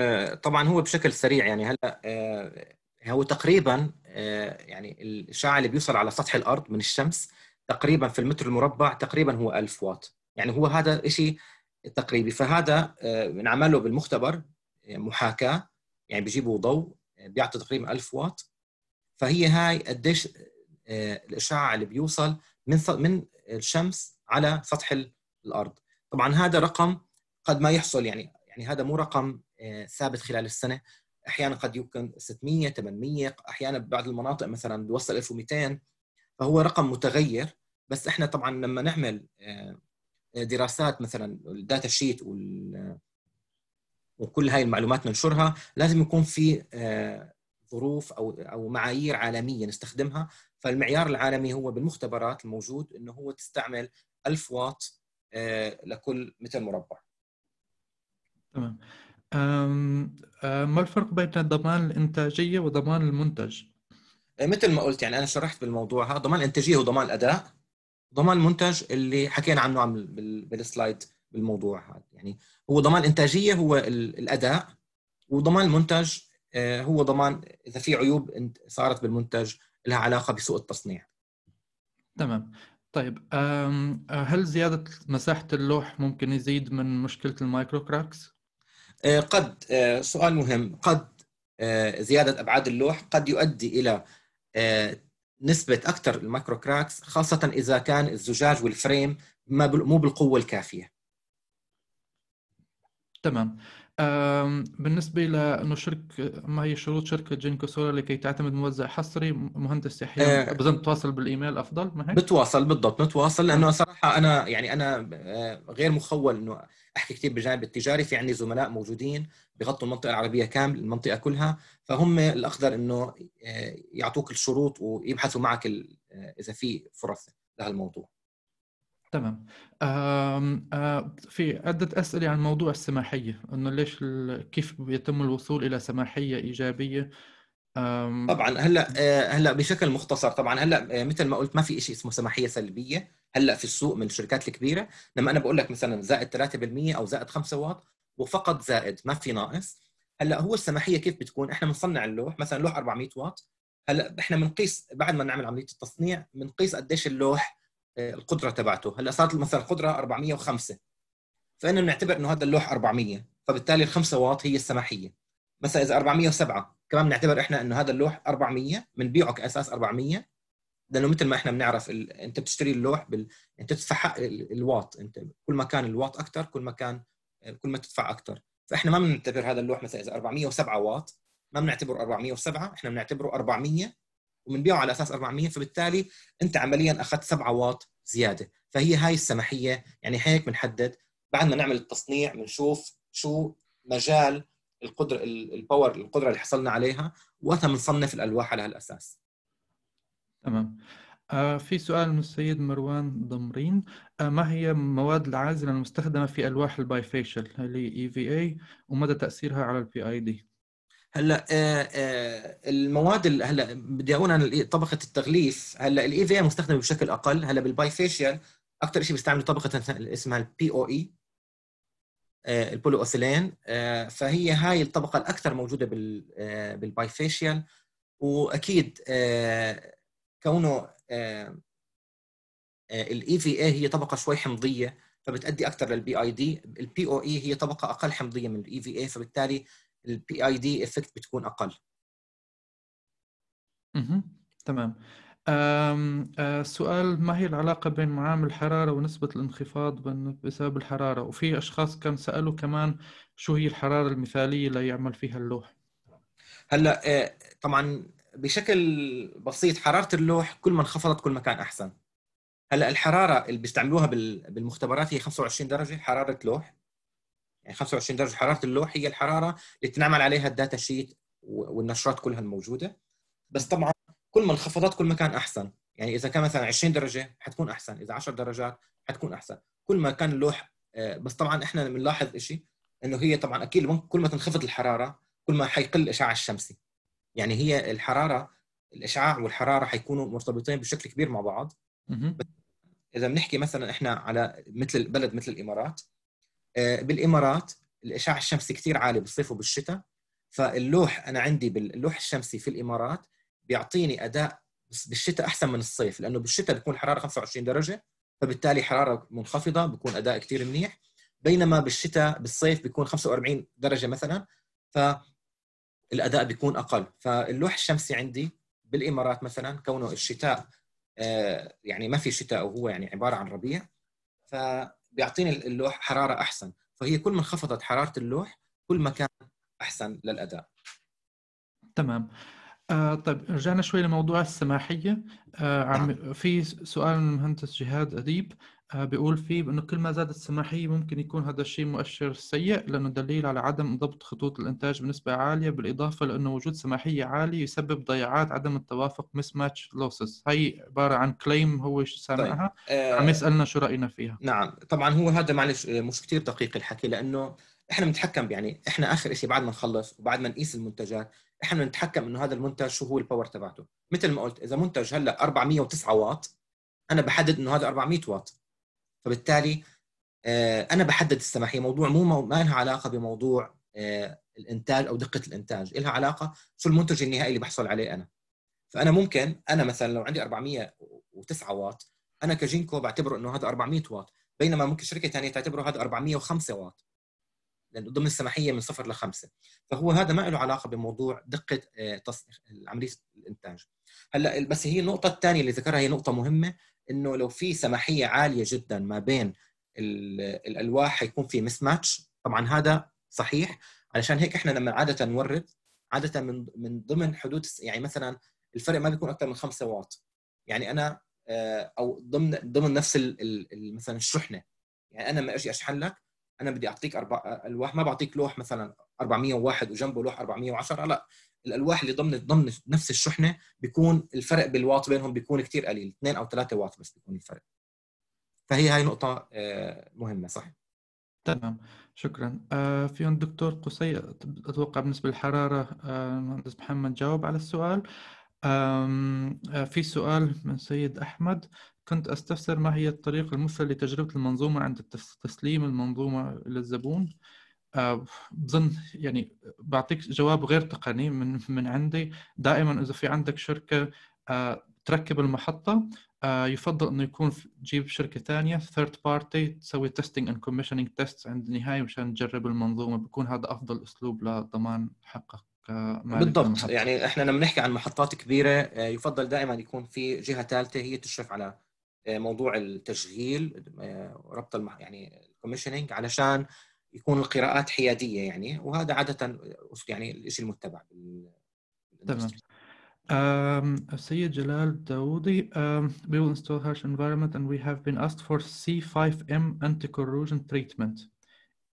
آه، طبعا هو بشكل سريع يعني هلا آه، هو تقريبا آه، يعني الإشعاع اللي بيوصل على سطح الأرض من الشمس تقريبا في المتر المربع تقريبا هو 1000 واط. يعني هو هذا شيء تقريبي. فهذا بنعمله بالمختبر محاكاة. يعني بيجيبوا ضوء بيعطي تقريبا 1000 واط. فهي هاي قديش الإشعاع اللي بيوصل من من الشمس على سطح ال- الأرض. طبعا هذا رقم قد ما يحصل يعني يعني هذا مو رقم آه، ثابت خلال السنة. أحيانا قد يمكن 600 800 أحيانا بعض المناطق مثلا بيوصل 1200 فهو رقم متغير بس إحنا طبعا لما نعمل آه، دراسات مثلا ال data sheet وكل هاي المعلومات ننشرها لازم يكون في آه، ظروف أو أو معايير عالمية نستخدمها. فالمعيار العالمي هو بالمختبرات الموجود إنه هو تستعمل 1000 واط آه، لكل متر مربع. تمام. أم، ما الفرق بين ضمان الإنتاجية وضمان المنتج؟ آه، مثل ما قلت يعني أنا شرحت بالموضوع هذا. ضمان الإنتاجية وضمان الأداء. ضمان المنتج اللي حكينا عنه عم بال- بال slide بالموضوع هذا. يعني هو ضمان الانتاجيه هو ال- الأداء. وضمان المنتج هو ضمان إذا في عيوب صارت بالمنتج لها علاقة بسوء التصنيع. تمام. طيب أم، هل زيادة مساحة اللوح ممكن يزيد من مشكلة ال micro cracks؟ آه، قد آه، سؤال مهم. قد آه، زيادة أبعاد اللوح قد يؤدي إلى آه، نسبة أكثر ال micro cracks خاصة إذا كان الزجاج وال frame ما مو بالقوة الكافية. تمام. بالنسبة لأنه شرك ما هي شروط شركة جينكو سولار لكي تعتمد موزع حصري مهندس يحيى آه. بظن تواصل بالإيميل أفضل ما هيك؟ بتواصل بالضبط نتواصل لأنه صراحة أنا يعني أنا آه، غير مخول إنه أحكي كثير بالجانب التجاري في عندي زملاء موجودين بغطوا المنطقة العربية كامل المنطقة كلها فهم الاقدر إنه آه، يعطوك الشروط ويبحثوا معك آه، إذا في فرص لهالموضوع تمام. في عدة أسئلة عن موضوع السماحية إنه ليش كيف يتم الوصول إلى سماحية إيجابية؟ طبعا هلأ هلأ بشكل مختصر طبعا هلأ مثل ما قلت ما في شيء اسمه سماحية سلبية هلأ في السوق من الشركات الكبيرة لما أنا بقول لك مثلا زائد 3% أو زائد 5 واط وفقط زائد ما في ناقص. هلأ هو السماحية كيف بتكون؟ إحنا بنصنع اللوح مثلا لوح 400 واط هلأ إحنا بنقيس بعد ما نعمل عملية التصنيع بنقيس قديش اللوح القدرة تبعته. هلأ صارت مثلا القدره 405 فإنه بنعتبر إنه هذا اللوح 400 فبالتالي ال 5 واط هي السماحية. مثلا إذا 407 كمان بنعتبر إحنا إنه هذا اللوح 400 بنبيعه كاساس 400 لأنه مثل ما إحنا بنعرف ال... أنت بتشتري اللوح بال... أنت تدفع حق ال... الواط. أنت كل ما كان الواط أكثر كل ما كان كل ما تدفع أكثر فإحنا ما بنعتبر هذا اللوح مثلا إذا 407 واط ما بنعتبره 407 إحنا بنعتبره 400 وبنبيعه على أساس 400 فبالتالي أنت عمليا أخذت 7 واط زيادة. فهي هاي السماحية يعني هيك بنحدد. بعد ما نعمل التصنيع بنشوف شو مجال القدره ال- الباور القدرة اللي حصلنا عليها وقتها بنصنف الألواح على هالأساس. تمام. آه، في سؤال من السيد مروان ضمرين. آه، ما هي المواد العازلة المستخدمة في ألواح ال bifacial اللي EVA ومدى تأثيرها على ال PID هلا آه، آه، المواد ال- هلا بدي أقول عن طبقة التغليف. هلا الاي في مستخدمة بشكل أقل. هلا بال bifacial أكثر شيء بيستعملوا طبقة اسمها ال POE البولي اوليفين فهي هاي الطبقة الأكثر موجودة بال آه، بال bifacial وأكيد كونه الاي في اي هي طبقة شوي حمضية فبتأدي أكثر لل PID ال POE هي طبقة أقل حمضية من الاي في اي فبالتالي ال PID effect بتكون أقل. أها تمام. أم أه سؤال ما هي العلاقة بين معامل الحرارة ونسبة الانخفاض بسبب الحرارة؟ وفي أشخاص كان سألوا كمان شو هي الحرارة المثالية ليعمل فيها اللوح؟ هلأ آه، طبعا بشكل بسيط حرارة اللوح كل ما انخفضت كل ما كان أحسن. هلأ الحرارة اللي بيستعملوها بالمختبرات هي 25 درجة حرارة لوح. يعني 25 درجة حرارة اللوح هي الحرارة اللي تنعمل عليها ال data sheet والنشرات كلها الموجودة. بس طبعا كل ما انخفضت كل ما كان أحسن. يعني إذا كان مثلا 20 درجة حتكون أحسن إذا 10 درجات حتكون أحسن. كل ما كان اللوح آه، بس طبعا إحنا بنلاحظ شيء إنه هي طبعا أكيد كل ما تنخفض الحرارة كل ما حيقل الإشعاع الشمسي. يعني هي الحرارة الإشعاع والحرارة حيكونوا مرتبطين بشكل كبير مع بعض. إذا بنحكي مثلا إحنا على مثل بلد مثل الإمارات بالإمارات الاشعاع الشمسي كثير عالي بالصيف وبالشتاء فاللوح أنا عندي باللوح الشمسي في الإمارات بيعطيني أداء بالشتاء أحسن من الصيف لأنه بالشتاء بتكون الحرارة 25 درجة فبالتالي حرارة منخفضة بيكون أداء كثير منيح بينما بالشتاء بالصيف بيكون 45 درجة مثلا فالأداء بيكون أقل. فاللوح الشمسي عندي بالإمارات مثلا كونه الشتاء آه، يعني ما في شتاء وهو يعني عبارة عن ربيع فبيعطيني اللوح حرارة أحسن. فهي كل ما انخفضت حرارة اللوح كل ما كان أحسن للأداء. تمام. آه طيب رجعنا شوي لموضوع السماحية. آه عم نعم. في سؤال من المهندس جهاد أديب. آه، بيقول فيه بأنه كل ما زادت السماحية ممكن يكون هذا الشيء مؤشر سيء لأنه دليل على عدم ضبط خطوط الإنتاج بنسبة عالية بالإضافة لأنه وجود سماحية عالية يسبب ضياعات عدم التوافق مس ماتش لوسز هي عبارة عن كليم هو سامعها طيب. آه عم يسألنا شو رأينا فيها. نعم طبعا هو هذا معلش آه، مش كثير دقيق الحكي لأنه إحنا بنتحكم يعني إحنا آخر شيء بعد ما نخلص وبعد ما نقيس المنتجات إحنا بنتحكم إنه هذا المنتج شو هو ال power تبعته. مثل ما قلت إذا منتج هلأ 409 واط أنا بحدد إنه هذا 400 واط. فبالتالي آه، أنا بحدد السماحية. موضوع مو ما لها علاقة بموضوع آه، الإنتاج أو دقة الإنتاج. لها علاقة شو المنتج النهائي اللي بحصل عليه أنا. فأنا ممكن أنا مثلا لو عندي 409 واط أنا كجينكو بعتبره إنه هذا 400 واط بينما ممكن شركة ثانية تعتبره هذا 405 واط. لأنه ضمن السماحية من صفر لخمسه فهو هذا ما له علاقة بموضوع دقة آه، عملية الإنتاج. هلأ بس هي النقطة الثانية اللي ذكرها هي نقطة مهمة. إنه لو في سماحية عالية جدا ما بين الألواح حيكون في مس ماتش طبعا هذا صحيح. علشان هيك إحنا لما عادة نورد عادة من من ضمن حدود يعني مثلا الفرق ما بيكون أكثر من 5 واط. يعني أنا آه، أو ضمن ضمن نفس مثلا الشحنة. يعني أنا لما أجي أشحن لك أنا بدي أعطيك أربع ألواح. ما بعطيك لوح مثلا 401 وجنبه لوح 410 لا. الألواح اللي ضمن ضمن نفس الشحنة بيكون الفرق بالواط بينهم بيكون كثير قليل 2 أو 3 واط بس بيكون الفرق. فهي هاي نقطة آه، مهمة صح؟ تمام. شكرا. آه في الدكتور قصي أتوقع بالنسبة للحرارة آه، المهندس محمد جاوب على السؤال. في سؤال من سيد أحمد. كنت أستفسر ما هي الطريقة المثلى لتجربة المنظومة عند تسليم المنظومة للزبون؟ بظن يعني بعطيك جواب غير تقني من من عندي. دائما إذا في عندك شركة آه، تركب المحطة آه، يفضل إنه يكون تجيب شركة ثانية third party تسوي testing and commissioning test عند النهاية مشان تجرب المنظومة. بيكون هذا أفضل أسلوب لضمان حقك بالضبط. يعني إحنا لما نحكي عن محطات كبيرة يفضل دائما يكون في جهة ثالثة هي تشرف على موضوع التشغيل ربط المح... يعني الكوميشننج علشان يكون القراءات حيادية يعني وهذا عادة يعني الشيء المتبع تمام. السيد جلال داوودي um, we will install harsh environment and we have been asked for C5M anti-corrosion treatment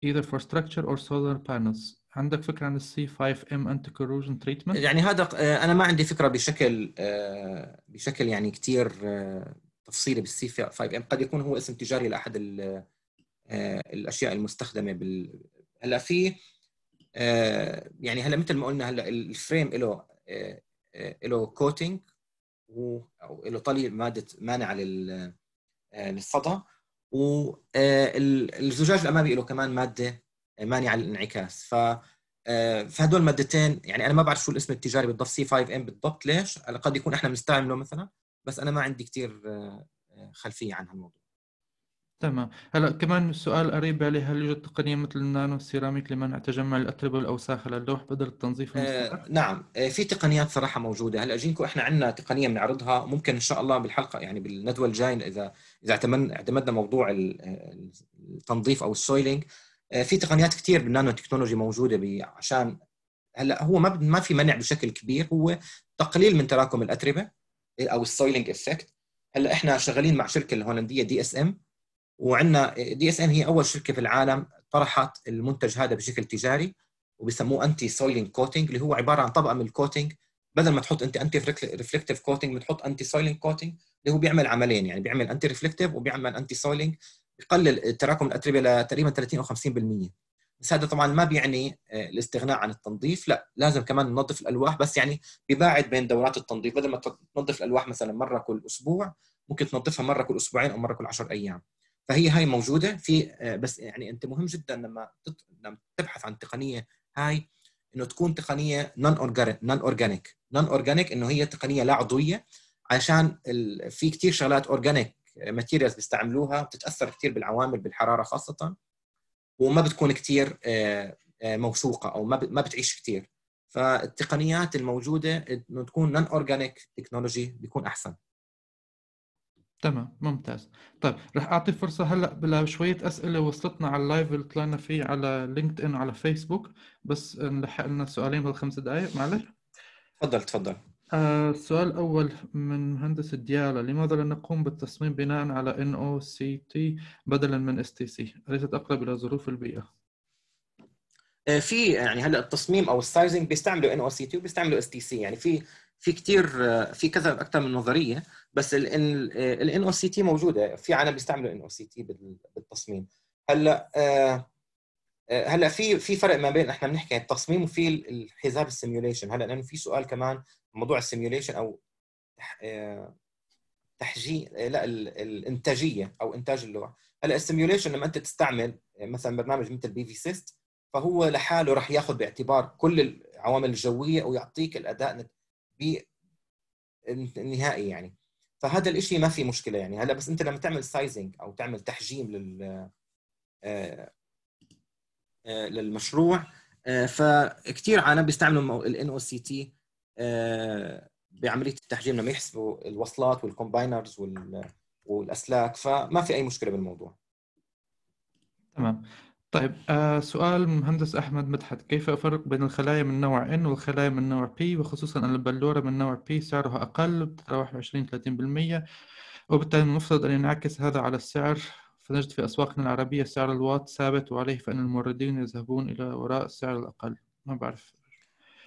either for structure or solar panels. عندك فكرة عن ال C 5 M anti corrosion treatment؟ يعني هذا أنا ما عندي فكرة بشكل بشكل يعني كثير تفصيلي بال C 5 M قد يكون هو اسم تجاري لأحد الأشياء المستخدمة بال هلأ في آه، يعني هلأ مثل ما قلنا هلأ ال frame له آه، له coating له طلي مادة مانعه للصدى والزجاج الأمامي له كمان مادة مانعة للانعكاس. ف فهدول المادتين يعني أنا ما بعرف شو الاسم التجاري بالضبط C 5 M بالضبط ليش؟ قد يكون إحنا بنستعمله مثلا بس أنا ما عندي كثير خلفية عن هالموضوع. تمام. هلا كمان سؤال قريب عليه هل يوجد تقنية مثل ال nano ceramic لمنع تجمع الأتربة والأوساخ على اللوح بدل التنظيف المستمر؟ آه نعم. آه في تقنيات صراحة موجودة. هلا جينكو إحنا عندنا تقنية بنعرضها ممكن إن شاء الله بالحلقة يعني بالندوة الجاي إذا إذا اعتمدنا اعتمدنا موضوع ال- التنظيف أو ال soiling. آه في تقنيات كثير بال nano technology موجودة ب- عشان هلا هو ما ما في منع بشكل كبير هو تقليل من تراكم الأتربة أو ال soiling effect. هلا إحنا شغالين مع شركة الهولندية دي اس ام وعندنا دي اس ام هي أول شركة في العالم طرحت المنتج هذا بشكل تجاري وبيسموه anti soiling coating اللي هو عبارة عن طبقة من ال coating بدل ما تحط أنت anti reflective coating بتحط anti soiling coating اللي هو بيعمل عملين يعني بيعمل anti reflective وبيعمل anti soiling بيقلل تراكم الاتربه لتقريبا 30 أو 50% بس هذا طبعا ما بيعني آه، الاستغناء عن التنظيف. لا لازم كمان ننظف الألواح. بس يعني بيباعد بين دورات التنظيف. بدل ما تنظف الألواح مثلا مرة كل أسبوع ممكن تنظفها مرة كل أسبوعين أو مرة كل 10 أيام. فهي هاي موجودة. في آه، بس يعني أنت مهم جدا لما لما تبحث عن التقنيه هاي إنه تكون تقنية non organic non organic non organic إنه هي تقنية لا عضوية عشان ال... في كثير شغلات organic materials بيستعملوها بتتاثر كثير بالعوامل بالحرارة خاصة وما بتكون كثير موثوقة أو ما ما بتعيش كثير فالتقنيات الموجودة إنه تكون non organic technology بيكون أحسن. تمام ممتاز. طيب رح أعطي فرصة هلأ لشوية أسئلة وصلتنا على ال live اللي طلعنا فيه على لينكد إن وعلى فيسبوك بس نلحق لنا سؤالين بالخمس دقائق معلش. تفضل تفضل. آه، السؤال الأول من مهندس ديالا لماذا لا نقوم بالتصميم بناء على NOCT بدلا من STC أليست أقرب إلى ظروف البيئة؟ آه، في يعني هلأ التصميم أو ال sizing بيستعملوا NOCT وبيستعملوا STC يعني في في كثير في كذا أكثر من نظرية بس ال NOCT موجودة. في عالم بيستعملوا NOCT بالتصميم. هلأ آه، هلأ في في فرق ما بين إحنا بنحكي عن التصميم وفي الحساب ال simulation هلأ لأنه في سؤال كمان موضوع ال simulation أو آه، تحجي لا ال- الإنتاجية أو إنتاج اللوح هلأ ال simulation لما أنت تستعمل مثلا برنامج مثل PVsyst فهو لحاله راح ياخذ باعتبار كل العوامل الجوية ويعطيك الأداء نت- ب- النهائي يعني. فهذا الشيء ما في مشكلة يعني. هلأ بس أنت لما تعمل sizing أو تعمل تحجيم لل آه، آه، للمشروع آه، فكثير عالم بيستعملوا ال NOCT بعملية التحجيم لما يحسبوا الوصلات وال combiners وال- والأسلاك. فما في أي مشكلة بالموضوع. تمام. طيب آه سؤال مهندس أحمد مدحت. كيف أفرق بين الخلايا من نوع N والخلايا من نوع P وخصوصا أن البلورة من نوع P سعرها أقل بتتراوح 20 30% وبالتالي المفترض أن ينعكس هذا على السعر. فنجد في أسواقنا العربية سعر الواط ثابت وعليه فإن الموردين يذهبون إلى وراء السعر الأقل. ما بعرف.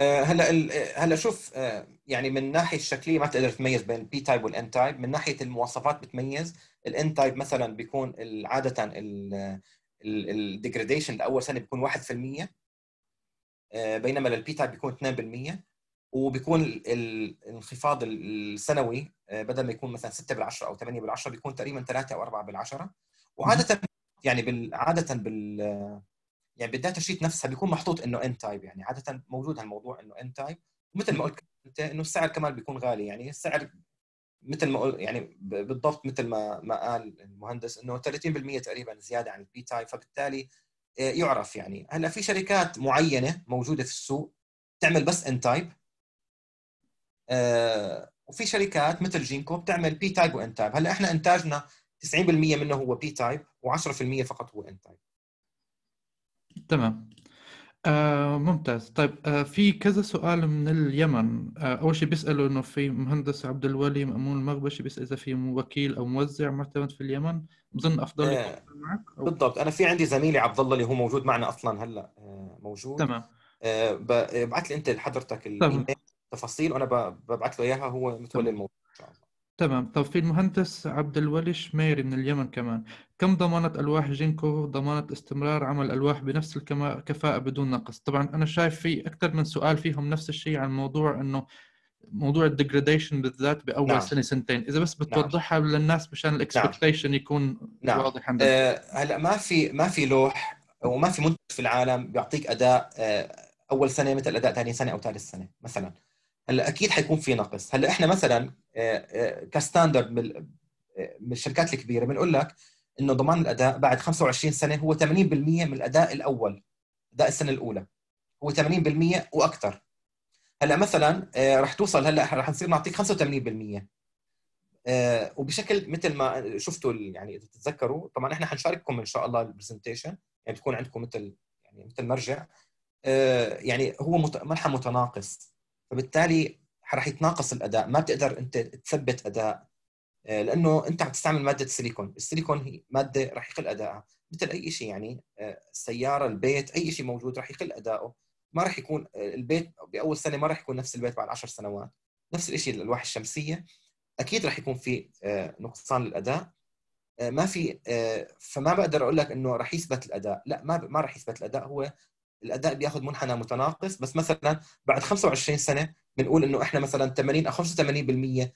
آه، هلا آه، هلا شوف آه، يعني من الناحيه الشكليه ما تقدر تميز بين ال P-type وال N-type من ناحية المواصفات بتميز. ال N-type مثلا بيكون عادة ال degradation لأول سنه بيكون 1% آه، بينما لل P-type بيكون 2% وبيكون ال- ال- الانخفاض ال- السنوي آه، بدل ما يكون مثلا 6 بالعشرة أو 8 بالعشرة بيكون تقريبا 3 أو 4 بالعشرة. وعادة يعني بال عادة بال يعني بال data sheet نفسها بيكون محطوط إنه N-type يعني عادة موجود هالموضوع إنه N-type ومثل ما قلت أنت إنه السعر كمان بيكون غالي يعني السعر مثل ما يعني بالضبط مثل ما ما قال المهندس إنه 30% تقريبا زيادة عن ال P-type فبالتالي آه، يعرف يعني. هلأ في شركات معينة موجودة في السوق تعمل بس N-type وفي شركات مثل جينكو بتعمل P-type و N-type هلأ إحنا إنتاجنا 90% منه هو P-type و10% فقط هو N-type تمام. آه ممتاز. طيب آه في كذا سؤال من اليمن. آه أول شيء بيسألوا إنه في مهندس عبد الولي مأمون المغبشي بيسأل إذا في وكيل أو موزع معتمد في اليمن. بظن أفضل آه، معك أو بالضبط. أنا في عندي زميلي عبد الله اللي هو موجود معنا أصلا هلأ آه، موجود. تمام. آه، ب- ابعت لي أنت لحضرتك تمام. الايميل تفاصيل وأنا ب- ببعت له إياها هو متولي الموضوع إن شاء الله. تمام. طب في المهندس عبد الولي شميري من اليمن كمان. كم ضمانة ألواح جينكو ضمانة استمرار عمل ألواح بنفس الكفاءة بدون نقص؟ طبعا أنا شايف في أكثر من سؤال فيهم نفس الشيء عن موضوع إنه موضوع ال degradation بالذات بأول نعم. سنة سنتين. إذا بس نعم. بتوضحها للناس مشان نعم. ال expectation يكون نعم. واضح عند الكل آه، هلا ما في ما في لوح وما في منتج في العالم بيعطيك أداء آه، أول سنة مثل أداء ثاني سنة أو ثالث سنة مثلا. هلا أكيد حيكون في نقص. هلا إحنا مثلا ك standard من آه، من الشركات الكبيرة. بنقول لك إنه ضمان الأداء بعد 25 سنة هو 80% من الأداء الأول أداء السنة الأولى. هو 80% وأكثر. هلأ مثلا آه، رح توصل هلأ رح نصير نعطيك 85% آه، وبشكل مثل ما شفتوا يعني إذا تتذكروا طبعا إحنا حنشارككم إن شاء الله ال presentation يعني بتكون عندكم مثل يعني مثل مرجع. آه، يعني هو منحى متناقص. فبالتالي رح يتناقص الأداء. ما بتقدر أنت تثبت أداء لأنه أنت عم تستعمل مادة السيليكون، السيليكون هي مادة رح يقل أدائها. مثل أي شيء يعني السيارة البيت أي شيء موجود رح يقل اداؤه ما راح يكون البيت بأول سنة ما راح يكون نفس البيت بعد 10 سنوات. نفس الشيء الالواح الشمسية. أكيد راح يكون في آه، نقصان للأداء. آه، ما في آه، فما بقدر أقول لك إنه راح يثبت الأداء. لا ما ما راح يثبت الأداء. هو الأداء بياخذ منحنى متناقص بس مثلا بعد 25 سنة بنقول إنه إحنا مثلا 80 أو 85%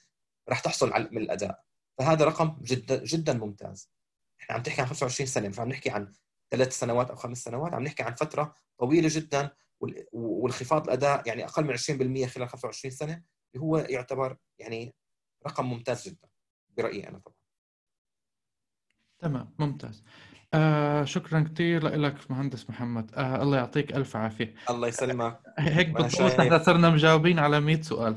راح تحصل على من الأداء. فهذا رقم جدا جدا ممتاز. إحنا عم تحكي عن 25 سنة مش عم نحكي عن ثلاث سنوات أو خمس سنوات عم نحكي عن فترة طويلة جدا وانخفاض الأداء يعني أقل من 20% خلال 25 سنة اللي هو يعتبر يعني رقم ممتاز جدا برأيي أنا طبعا. تمام ممتاز. آه شكرا كثير لك مهندس محمد. آه الله يعطيك ألف عافية. الله يسلمك. هيك بالضبط إحنا صرنا مجاوبين على 100 سؤال.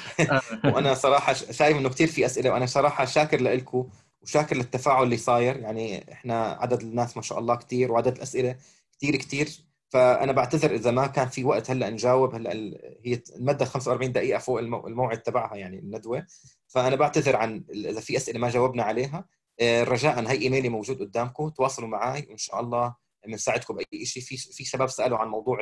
وأنا صراحة شايف إنه كثير في أسئلة وأنا صراحة شاكر لكم وشاكر للتفاعل اللي صاير. يعني إحنا عدد الناس ما شاء الله كثير وعدد الأسئلة كثير كثير فأنا بعتذر إذا ما كان في وقت هلأ نجاوب. هلأ هي المده 45 دقيقة فوق الموعد تبعها يعني الندوة. فأنا بعتذر عن إذا في أسئلة ما جاوبنا عليها. رجاء هي إيميلي موجود قدامكم تواصلوا معي وإن شاء الله بنساعدكم بأي شيء في في شباب سألوا عن موضوع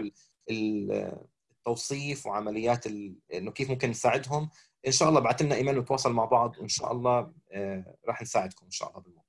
التوصيف وعمليات إنه كيف ممكن نساعدهم. إن شاء الله بعث لنا إيميل نتواصل مع بعض وإن شاء الله آه، راح نساعدكم إن شاء الله بالموضوع.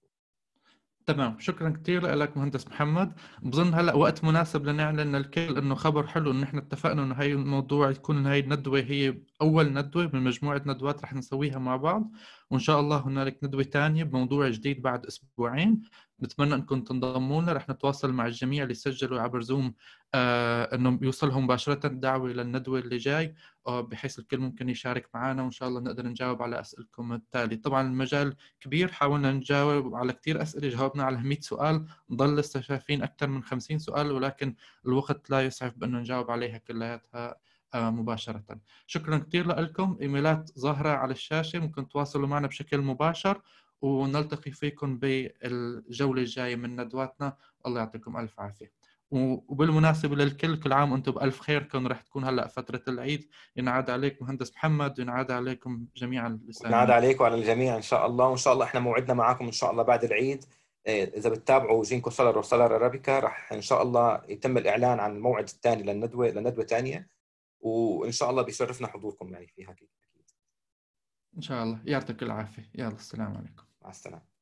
تمام. شكرا كثير لك مهندس محمد. بظن هلأ وقت مناسب لنعلن للكل إنه خبر حلو انه إحنا اتفقنا إنه هي الموضوع يكون هي الندوة هي أول ندوة من مجموعة ندوات رح نسويها مع بعض. وإن شاء الله هنالك ندوة ثانية بموضوع جديد بعد أسبوعين. نتمنى انكم تنضموا لنا رح نتواصل مع الجميع اللي سجلوا عبر زوم آه إنه يوصلهم مباشرة دعوة للندوة اللي جاي آه بحيث الكل ممكن يشارك معنا وإن شاء الله نقدر نجاوب على اسئلتكم التالي طبعا المجال كبير حاولنا نجاوب على كثير أسئلة جاوبنا على 100 سؤال. نضل لسه شايفين أكثر من 50 سؤال ولكن الوقت لا يسعف بإنه نجاوب عليها كلياتها آه، مباشرة. شكرا كثير لكم. إيميلات ظاهرة على الشاشة ممكن تواصلوا معنا بشكل مباشر. ونلتقي فيكم بالجولة الجاية من ندواتنا. الله يعطيكم ألف عافية. وبالمناسبة للكل كل عام وأنتم بألف خير. كون رح تكون هلأ فترة العيد. ينعاد عليك مهندس محمد وينعاد عليكم جميعا ينعاد عليكم وعلى الجميع إن شاء الله. وإن شاء الله إحنا موعدنا معكم إن شاء الله بعد العيد. إيه، إذا بتتابعوا جينكو سولار وسولار أرابيكا رح إن شاء الله يتم الإعلان عن الموعد الثاني للندوة لندوة ثانية وإن شاء الله بيشرفنا حضوركم يعني فيها أكيد إن شاء الله. يعطيك العافية. يلا السلام عليكم. مع السلامة.